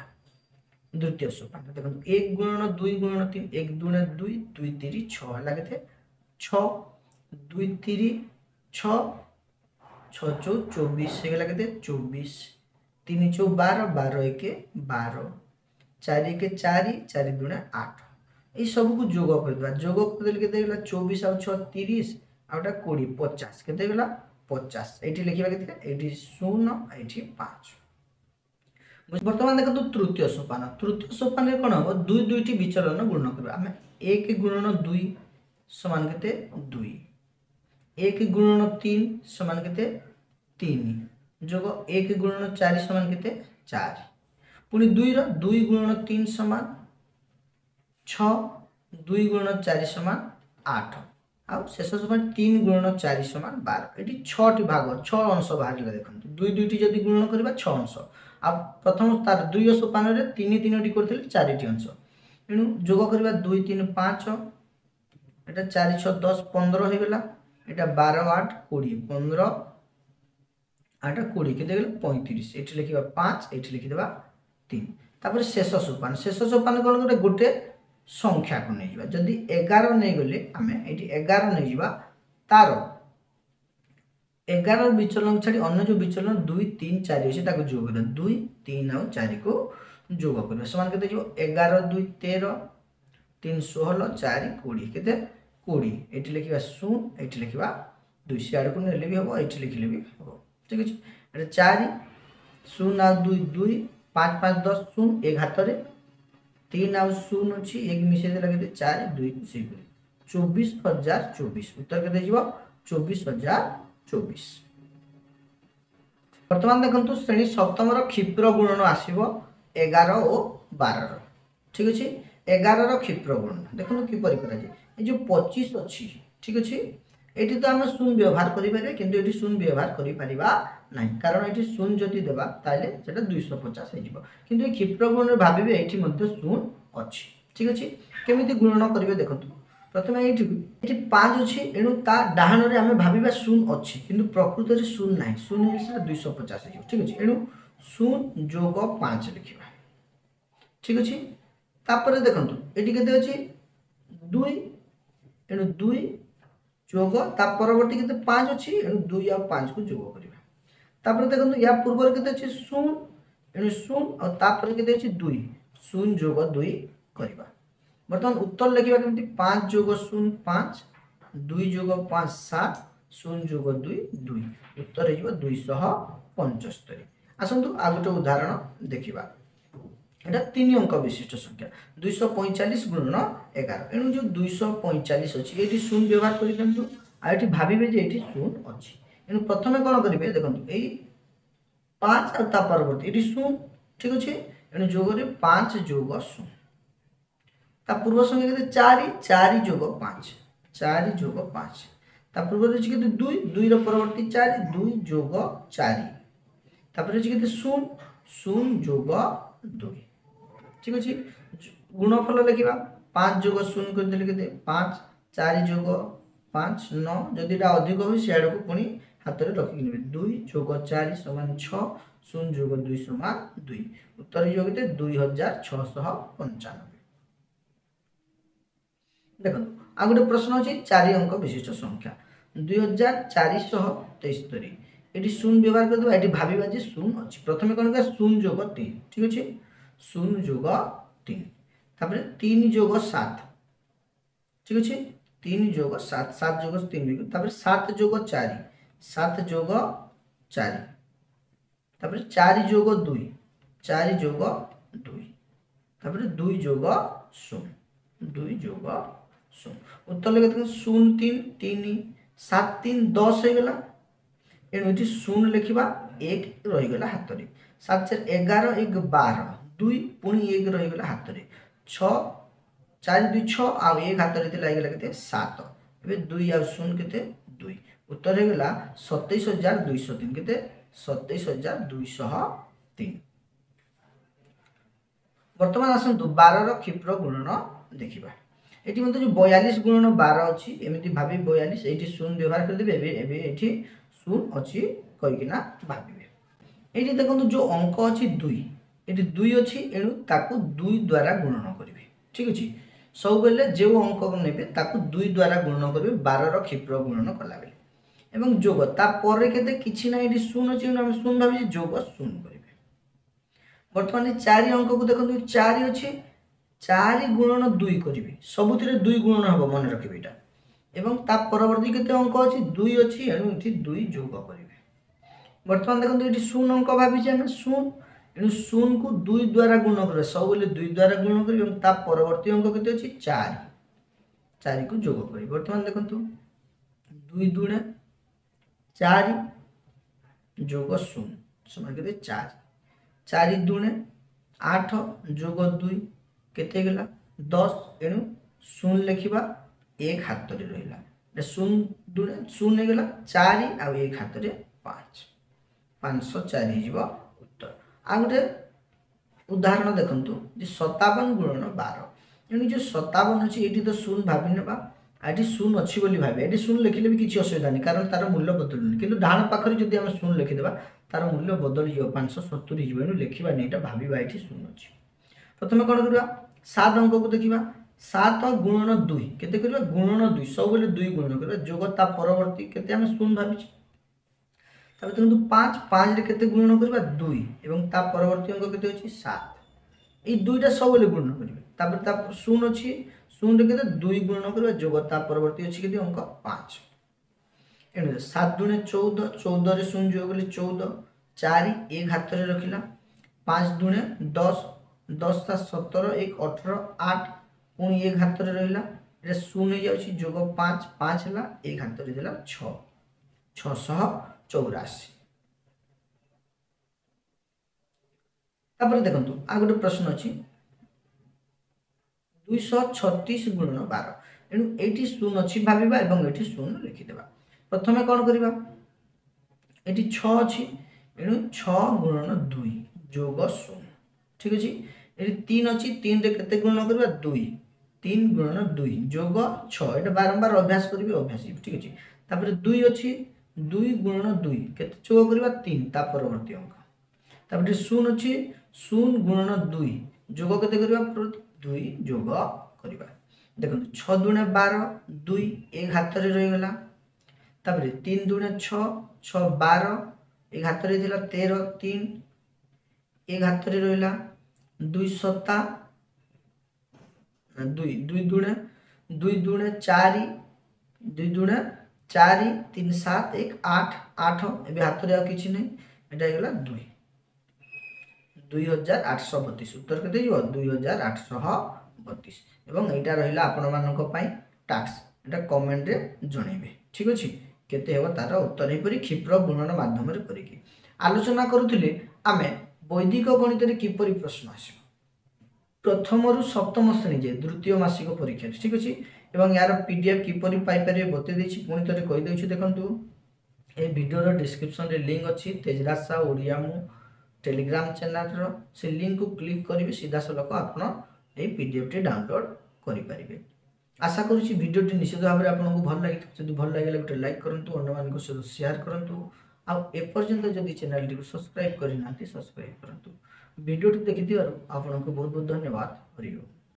ଦ୍ୱିତୀୟ ସୋପାନ ଦେଖନ୍ତୁ ଏକ ଗୁଣନ ଦୁଇ ଗୁଣନ ତିନି ଏକ ଦୁଣେ ଦୁଇ ଦୁଇ ତିରି ଛଅ ହେଲା କେତେ ଛଅ ଦୁଇ ତିରି ଛଅ ଛଅ ଚଉ ଚବିଶ ହେଇଗଲା କେତେ ଚବିଶ তিন ছ বারো বারো একে বারো চারি একে চারি চারি দুণে আট এই সবুকু যোগ করিদেবা যোগ করিদেলে কেতে গেলা চৌবিশ আউ ছ তিরিশ আউটা কোড়ি পচাশ কেতে গেলা পচাশ এইটি লিখবা কেতে এইটি শূন্য এইটি পাঁচ বর্তমান দেখন্তু তৃতীয় সোপান তৃতীয় সোপানে কোণ হব দুই দুইটি বিচলন গুণন করিবা আমি এক গুণন দুই সমান কেতে দুই এক গুণন তিন সমান কেতে ତିନି যোগ এক গুণন চারি সমান কেতে চারি পুଣି দুইর দুই গুণন তিন সমান ছ দুই গুণন চারি সমান আট ଆଉ ଶେଷ ସମାନ ତିନି ଗୁଣନ ଚାରି ସମାନ ବାର ଏଠି ଛଅଟି ଭାଗ ଛଅ ଅଂଶ ବାହାରିଲା ଦେଖନ୍ତୁ ଦୁଇ ଦୁଇଟି ଯଦି ଗୁଣନ କରିବା ଛଅ ଅଂଶ ଆଉ ପ୍ରଥମ ତାର ଦୁଇ ସୋପାନରେ ତିନି ତିନୋଟି କରିଥିଲେ ଚାରିଟି ଅଂଶ ଏଣୁ ଯୋଗ କରିବା ଦୁଇ ତିନି ପାଞ୍ଚ ଏଇଟା ଚାରି ଛଅ ଦଶ ପନ୍ଦର ହେଇଗଲା ଏଇଟା ବାର ଆଠ କୋଡ଼ିଏ ପନ୍ଦର আর কুড়ি কোড়িকে দিয়ে গেলে পঁয়ত্রিশ এটি লিখে দেবা পাঁচ এটি লিখে দেবা তিন তারপরে শেষ সোপান শেষ সোপান কোণ গোটে গোটে সংখ্যাকে নিয়ে যা যদি এগার নিয়ে গেলে আমি এটি এগার নিয়ে যা তার এগার বিচলন ছাড়ি অন্য যে বিচলন দুই তিন চারি অছে তাকে যোগ করা দুই তিন চারি চারিকে যোগ করা সমান কেতে যাব এগার দুই তের তিন ষোহল চারি কুড়ি কেতে কুড়ি এটি লিখবা শূন্য এটি লিখবা দুই সিয়াড়কে নেলে বি হব এটি লিখলে বি হব ठीक अच्छे चार शून आ दुई दुई पाँच पाँच दस शून एक हाथ में तीन आून अच्छी एक मिस चार दुई से चौबीस हजार चौबीस उत्तर के चौबीस हजार चौबीस बर्तमान देखो श्रेणी सप्तम क्षिप्र गुणन आसव एगार और बार ठीक अच्छे एगार क्षिप्र गुणन देखो किपर कर पचिश अच्छी ठीक अच्छे ଏଠି ତ ଆମେ ଶୂନ ବ୍ୟବହାର କରିପାରିବା କିନ୍ତୁ ଏଠି ଶୂନ ବ୍ୟବହାର କରିପାରିବା ନାହିଁ କାରଣ ଏଠି ଶୂନ ଯଦି ଦେବା ତାହେଲେ ସେଟା ଦୁଇଶହ ପଚାଶ ହେଇଯିବ କିନ୍ତୁ ଏ କ୍ଷିପ୍ର ଗୁଣରେ ଭାବିବେ ଏଠି ମଧ୍ୟ ଶୂନ ଅଛି ଠିକ୍ ଅଛି କେମିତି ଗୁଣନ କରିବେ ଦେଖନ୍ତୁ ପ୍ରଥମେ ଏଇଠି ଏଠି ପାଞ୍ଚ ଅଛି ଏଣୁ ତା ଡାହାଣରେ ଆମେ ଭାବିବା ଶୂନ ଅଛି କିନ୍ତୁ ପ୍ରକୃତରେ ଶୂନ ନାହିଁ ଶୂନ ହେଲେ ସେଟା ଦୁଇଶହ ପଚାଶ ହେଇଯିବ ଠିକ୍ ଅଛି ଏଣୁ ଶୂନ ଯୋଗ ପାଞ୍ଚ ଲେଖିବା ଠିକ୍ ଅଛି ତାପରେ ଦେଖନ୍ତୁ ଏଠି କେତେ ଅଛି ଦୁଇ ଏଣୁ ଦୁଇ যোগ তা পরবর্তী কিন্তু পাঁচ অছি এণু দুই আউ পাঁচকু যোগ করা তাপরে দেখুন ইয়া পূর্বর কেতে অছি শূন্য এণু শূন্য আপরে কেতে অছি দুই শূন্য যোগ দুই করা বর্তমান উত্তর লেখা কমিটি পাঁচ যোগ শূন্য পাঁচ দুই যোগ পাঁচ সাত শূন্য যোগ দুই দুই উত্তর হয়ে দুইশহ পঞ্চস্তরি আসন্তু আগে গোটে উদাহরণ দেখা এটা ତିନି ଅଙ୍କ ବିଶିଷ୍ଟ ସଂଖ୍ୟା ଦୁଇଶହ ପଇଁଚାଳିଶ ଗୁଣନ ଏଗାର ଏଣୁ ଯେଉଁ ଦୁଇଶହ ପଇଁଚାଳିଶ ଅଛି ଏଇଠି ଶୂନ ବ୍ୟବହାର କରିଦିଅନ୍ତୁ ଆଉ ଏଠି ଭାବିବେ ଯେ ଏଇଠି ଶୂନ ଅଛି ଏଣୁ ପ୍ରଥମେ କ'ଣ କରିବେ ଦେଖନ୍ତୁ ଏଇ ପାଞ୍ଚ ଆଉ ତା ପରବର୍ତ୍ତୀ ଏଠି ଶୂନ ଠିକ୍ ଅଛି ଏଣୁ ଯୋଗରେ ପାଞ୍ଚ ଯୋଗ ଶୂନ ତା ପୂର୍ବ ସଂଖ୍ୟା କେତେ ଚାରି ଚାରି ଯୋଗ ପାଞ୍ଚ ଚାରି ଯୋଗ ପାଞ୍ଚ ତା ପୂର୍ବରୁ ଅଛି କେତେ ଦୁଇ ଦୁଇର ପରବର୍ତ୍ତୀ ଚାରି ଦୁଇ ଯୋଗ ଚାରି ତାପରେ ଅଛି କେତେ ଶୂନ ଶୂନ ଯୋଗ ଦୁଇ ঠিক ଅଛି ଗୁଣଫଲ ଲେଖିବା ପାଞ୍ଚ ଯୋଗ ଶୂନ କରିଦେଲେ ଲେଖିଦେ ପାଞ୍ଚ ଚାରି ଯୋଗ ପାଞ୍ଚ ନଅ ଯଦି ଏଇଟା ଅଧିକ ହୁଏ ସିଆଡ଼କୁ ପୁଣି ହାତରେ ରଖିକି ନେବେ ଦୁଇ ଯୋଗ ଚାରି ସମାନ ଛଅ ଶୂନ ଯୋଗ ଦୁଇ ସମାନ ଦୁଇ ଉତ୍ତର ହେଇଯିବ କେତେ ଦୁଇ ହଜାର ଛଅଶହ ପଞ୍ଚାନବେ ଦେଖନ୍ତୁ ଆଉ ଗୋଟେ ପ୍ରଶ୍ନ ହେଉଛି ଚାରି ଅଙ୍କ ବିଶିଷ୍ଟ ସଂଖ୍ୟା ଦୁଇ ହଜାର ଚାରିଶହ ତେସ୍ତରୀ ଏଠି ଶୂନ ବ୍ୟବହାର କରିଦେବା ଏଠି ଭାବିବା ଯେ ଶୂନ ଅଛି ପ୍ରଥମେ କ'ଣ କରିବା ଶୂନ ଯୋଗ ତିନି ଠିକ୍ ଅଛି শূন্য যোগ তিন তাপরে তিন যোগ সাত ঠিক আছে তিন যোগ সাত সাত যোগ তিন যোগ তাপরে সাত যোগ চারি সাত যোগ চারি তাপরে চারি যোগ দুই চারি যোগ দুই তাপরে দুই যোগ শূন্য দুই যোগ শূন্য উত্তর লেগে দেখুন শূন্য তিন তিন সাত তিন দশ হয়ে গেল এমনি শূন্য লেখা এক রয়ে গেল হাতরে সাত চার এগারো এক বারো ଦୁଇ ପୁଣି ଏକ ରହିଗଲା ହାତରେ ଛଅ ଚାରି ଦୁଇ ଛଅ ଆଉ ଏକ ହାତରେ ଥିଲା ହେଇଗଲା କେତେ ସାତ ଏବେ ଦୁଇ ଆଉ ଶୂନ କେତେ ଦୁଇ ଉତ୍ତର ହେଇଗଲା ସତେଇଶ ହଜାର ଦୁଇଶହ ତିନି କେତେ ସତେଇଶ ହଜାର ଦୁଇଶହ ତିନି ବର୍ତ୍ତମାନ ଆସନ୍ତୁ ବାରର କ୍ଷିପ୍ର ଗୁଣନ ଦେଖିବା ଏଠି ମଧ୍ୟ ଯେଉଁ ବୟାଳିଶ ଗୁଣନ ବାର ଅଛି ଏମିତି ଭାବି ବୟାଳିଶ ଏଇଠି ଶୂନ ବ୍ୟବହାର କରିଦେବେ ଏବେ ଏବେ ଏଠି ଶୂନ ଅଛି କହିକିନା ଭାବିବେ ଏଇଠି ଦେଖନ୍ତୁ ଯେଉଁ ଅଙ୍କ ଅଛି ଦୁଇ ଏଠି ଦୁଇ ଅଛି ଏଣୁ ତାକୁ ଦୁଇ ଦ୍ୱାରା ଗୁଣନ କରିବେ ଠିକ୍ ଅଛି ସବୁବେଳେ ଯେଉଁ ଅଙ୍କକୁ ନେବେ ତାକୁ ଦୁଇ ଦ୍ୱାରା ଗୁଣନ କରିବେ ବାରର କ୍ଷିପ୍ର ଗୁଣନ କଲାବେଳେ ଏବଂ ଯୋଗ ତାପରେ କେତେ କିଛି ନାହିଁ ଏଠି ଶୂନ ଅଛି ଆମେ ଶୂନ ଭାବିଛେ ଯୋଗ ଶୂନ କରିବେ ବର୍ତ୍ତମାନ ଚାରି ଅଙ୍କକୁ ଦେଖନ୍ତୁ ଚାରି ଅଛି ଚାରି ଗୁଣନ ଦୁଇ କରିବେ ସବୁଥିରେ ଦୁଇ ଗୁଣନ ହେବ ମନେ ରଖିବେ ଏଇଟା ଏବଂ ତା ପରବର୍ତ୍ତୀ କେତେ ଅଙ୍କ ଅଛି ଦୁଇ ଅଛି ଏଣୁ ଏଠି ଦୁଇ ଯୋଗ କରିବେ ବର୍ତ୍ତମାନ ଦେଖନ୍ତୁ ଏଠି ଶୂନ ଅଙ୍କ ଭାବିଛେ ଆମେ ଶୂନ ଏଣୁ ଶୂନକୁ ଦୁଇ ଦ୍ୱାରା ଗୁଣ କରିବା ସବୁବେଳେ ଦୁଇ ଦ୍ୱାରା ଗୁଣ କରିବ ଏବଂ ତା ପରବର୍ତ୍ତୀ ଅଙ୍କ କେତେ ଅଛି ଚାରି ଚାରିକୁ ଯୋଗ କରିବ ବର୍ତ୍ତମାନ ଦେଖନ୍ତୁ ଦୁଇ ଦୁଇଟା ଚାରି যোগ শূন্য সমান কেতে চার চারি দুণে আঠ যোগ দুই কেতে গেলা দশ এণু শূন্য লেখিবা এক হাতরে রহিলা এটা শূন্য দুণে শূন্য হয়ে গেলা চারি আর এক হাতরে পাঁচ পাঁচশো চারি হয়ে যাব ଆଉ ଗୋଟେ ଉଦାହରଣ ଦେଖନ୍ତୁ ଯେ ସତାବନ ଗୁଣନ ବାର ଏଣୁ ଯେଉଁ ସତାବନ ଅଛି ଏଇଠି ତ ଶୂନ ଭାବି ନେବା ଏଠି ଶୂନ ଅଛି ବୋଲି ଭାବେ ଏଠି ଶୂନ ଲେଖିଲେ ବି କିଛି ଅସୁବିଧା ନାହିଁ କାରଣ ତାର ମୂଲ୍ୟ ବଦଳୁନି କିନ୍ତୁ ଡାହାଣ ପାଖରେ ଯଦି ଆମେ ଶୂନ ଲେଖିଦେବା ତାର ମୂଲ୍ୟ ବଦଳିଯିବ ପାଞ୍ଚଶହ ସତୁରି ଯିବ ଏଣୁ ଲେଖିବାନି ଏଇଟା ଭାବିବା ଏଠି ଶୂନ ଅଛି ପ୍ରଥମେ କ'ଣ କରିବା ସାତ ଅଙ୍କକୁ ଦେଖିବା ସାତ ଗୁଣନ ଦୁଇ କେତେ କରିବା ଗୁଣନ ଦୁଇ ସବୁବେଳେ ଦୁଇ ଗୁଣନ କରିବା ଯୋଗ ତା ପରବର୍ତ୍ତୀ କେତେ ଆମେ ଶୂନ ଭାବିଛେ তবে কিন্তু পাঁচ পাঁচের ক্ষেত্রে গুণন করবা দুই এবং তার পরবর্তী অঙ্ক ক্ষেত্রে হচ্ছে সাত এই দুইটা সবলে গুণন করবে তারপরে তার শূন্য অছি শূন্যের ক্ষেত্রে দুই গুণন করবা যোগ তার পরবর্তী হচ্ছে কিন্তু অঙ্ক পাঁচ এমনি সাত দুণে চৌদ চৌদরে শূন্য যোগ করলে চৌদ চারি এক হাতরে রখিলা পাঁচ দুণে দশ দশ সাত সতেরো এক অঠর আট পুঁ এক হাতরে রহিলা এটা শূন্য হয়ে যাচ্ছে যোগ পাঁচ পাঁচ হল এক হাতরে দেলা ছ ছশহ চৌরাশি ତାପରେ ଦେଖନ୍ତୁ ଆଉ ଗୋଟେ ପ୍ରଶ୍ନ ଅଛି ଦୁଇଶହ ଛତିଶ ଗୁଣ ବାର ଏଣୁ ଏଇଠି ଶୂନ ଅଛି ଭାବିବା ଏବଂ ଏଠି ଶୂନ ଲେଖିଦେବା ପ୍ରଥମେ କ'ଣ କରିବା ଏଠି ଛଅ ଅଛି ଏଣୁ ଛଅ ଗୁଣନ ଦୁଇ ଯୋଗ ଶୂନ ଠିକ୍ ଅଛି ଏଠି ତିନି ଅଛି ତିନିରେ କେତେ ଗୁଣନ କରିବା ଦୁଇ ତିନି ଗୁଣନ ଦୁଇ ଯୋଗ ଛଅ ଏଇଟା ବାରମ୍ବାର ଅଭ୍ୟାସ କରିବେ ଅଭ୍ୟାସ ଠିକ୍ ଅଛି ତାପରେ ଦୁଇ ଅଛି দুই গুণন দুই কেতে যোগ করা তিন তা পরবর্তী অঙ্ক তারপরে এটি শূন্য অছি শূন্য গুণন দুই যোগ কেতে করা দুই যোগ করা দেখুন ছ দুণে বার দুই এক হাতরে রয়েগলা তাপরে তিন দুণে ছ ছ বার এক হাতরে ছিল তের তিন এক হাতরে রইলা দুই সতা দুই দুই দুণে দুই দুণে চারি দুই দুণে চারি তিন সাত এক আট আঠ হাতরে আর কিছু নেই এটা হয়ে গেল দুই দুই হাজার আটশো বতিশ উত্তর কেতে যাব দুই হাজার আটশহ বতিশ এবং এইটা রহিলা আপনার টাক্স এটা কমেন্টে জনাইবে ঠিক আছে কেতে হব তার উত্তর এইপরি ক্ষিপ্র গুণন মাধ্যমে করিকি আলোচনা করুলে আমি বৈদিক গণিতের কিপরি প্রশ্ন আসব প্রথমরু সপ্তম শ্রেণী যে দ্বিতীয় মাসিক পরীক্ষা ঠিক আছে এবং ଏହାର ପି ଡି ଏଫ୍ କିପରି ପାଇପାରିବେ ବତେଇ ଦେଇଛି ପୁଣି ଥରେ କହିଦେଉଛି ଦେଖନ୍ତୁ ଏ ଭିଡ଼ିଓର ଡିସ୍କ୍ରିପ୍ସନ୍ରେ ଲିଙ୍କ୍ ଅଛି ତେଜରାଜ ସାହୁ ଓଡ଼ିଆ ମୁଁ ଟେଲିଗ୍ରାମ ଚ୍ୟାନେଲ୍ର ସେ ଲିଙ୍କ୍କୁ କ୍ଲିକ୍ କରିବେ ସିଧାସଳଖ ଆପଣ ଏହି ପି ଡି ଏଫ୍ଟି ଡାଉନଲୋଡ଼୍ କରିପାରିବେ ଆଶା କରୁଛି ଭିଡ଼ିଓଟି ନିଶ୍ଚିତ ଭାବରେ ଆପଣଙ୍କୁ ଭଲ ଲାଗିଥିବ ଯଦି ଭଲ ଲାଗିଲା ଗୋଟେ ଲାଇକ୍ କରନ୍ତୁ ଅନ୍ୟମାନଙ୍କ ସହିତ ସେୟାର କରନ୍ତୁ ଆଉ ଏପର୍ଯ୍ୟନ୍ତ ଯଦି ଚ୍ୟାନେଲ୍ଟିକୁ ସବସ୍କ୍ରାଇବ୍ କରିନାହାନ୍ତି ସବସ୍କ୍ରାଇବ୍ କରନ୍ତୁ ଭିଡ଼ିଓଟି ଦେଖିଥିବାରୁ ଆପଣଙ୍କୁ ବହୁତ ବହୁତ ଧନ୍ୟବାଦ ହରିଓମ୍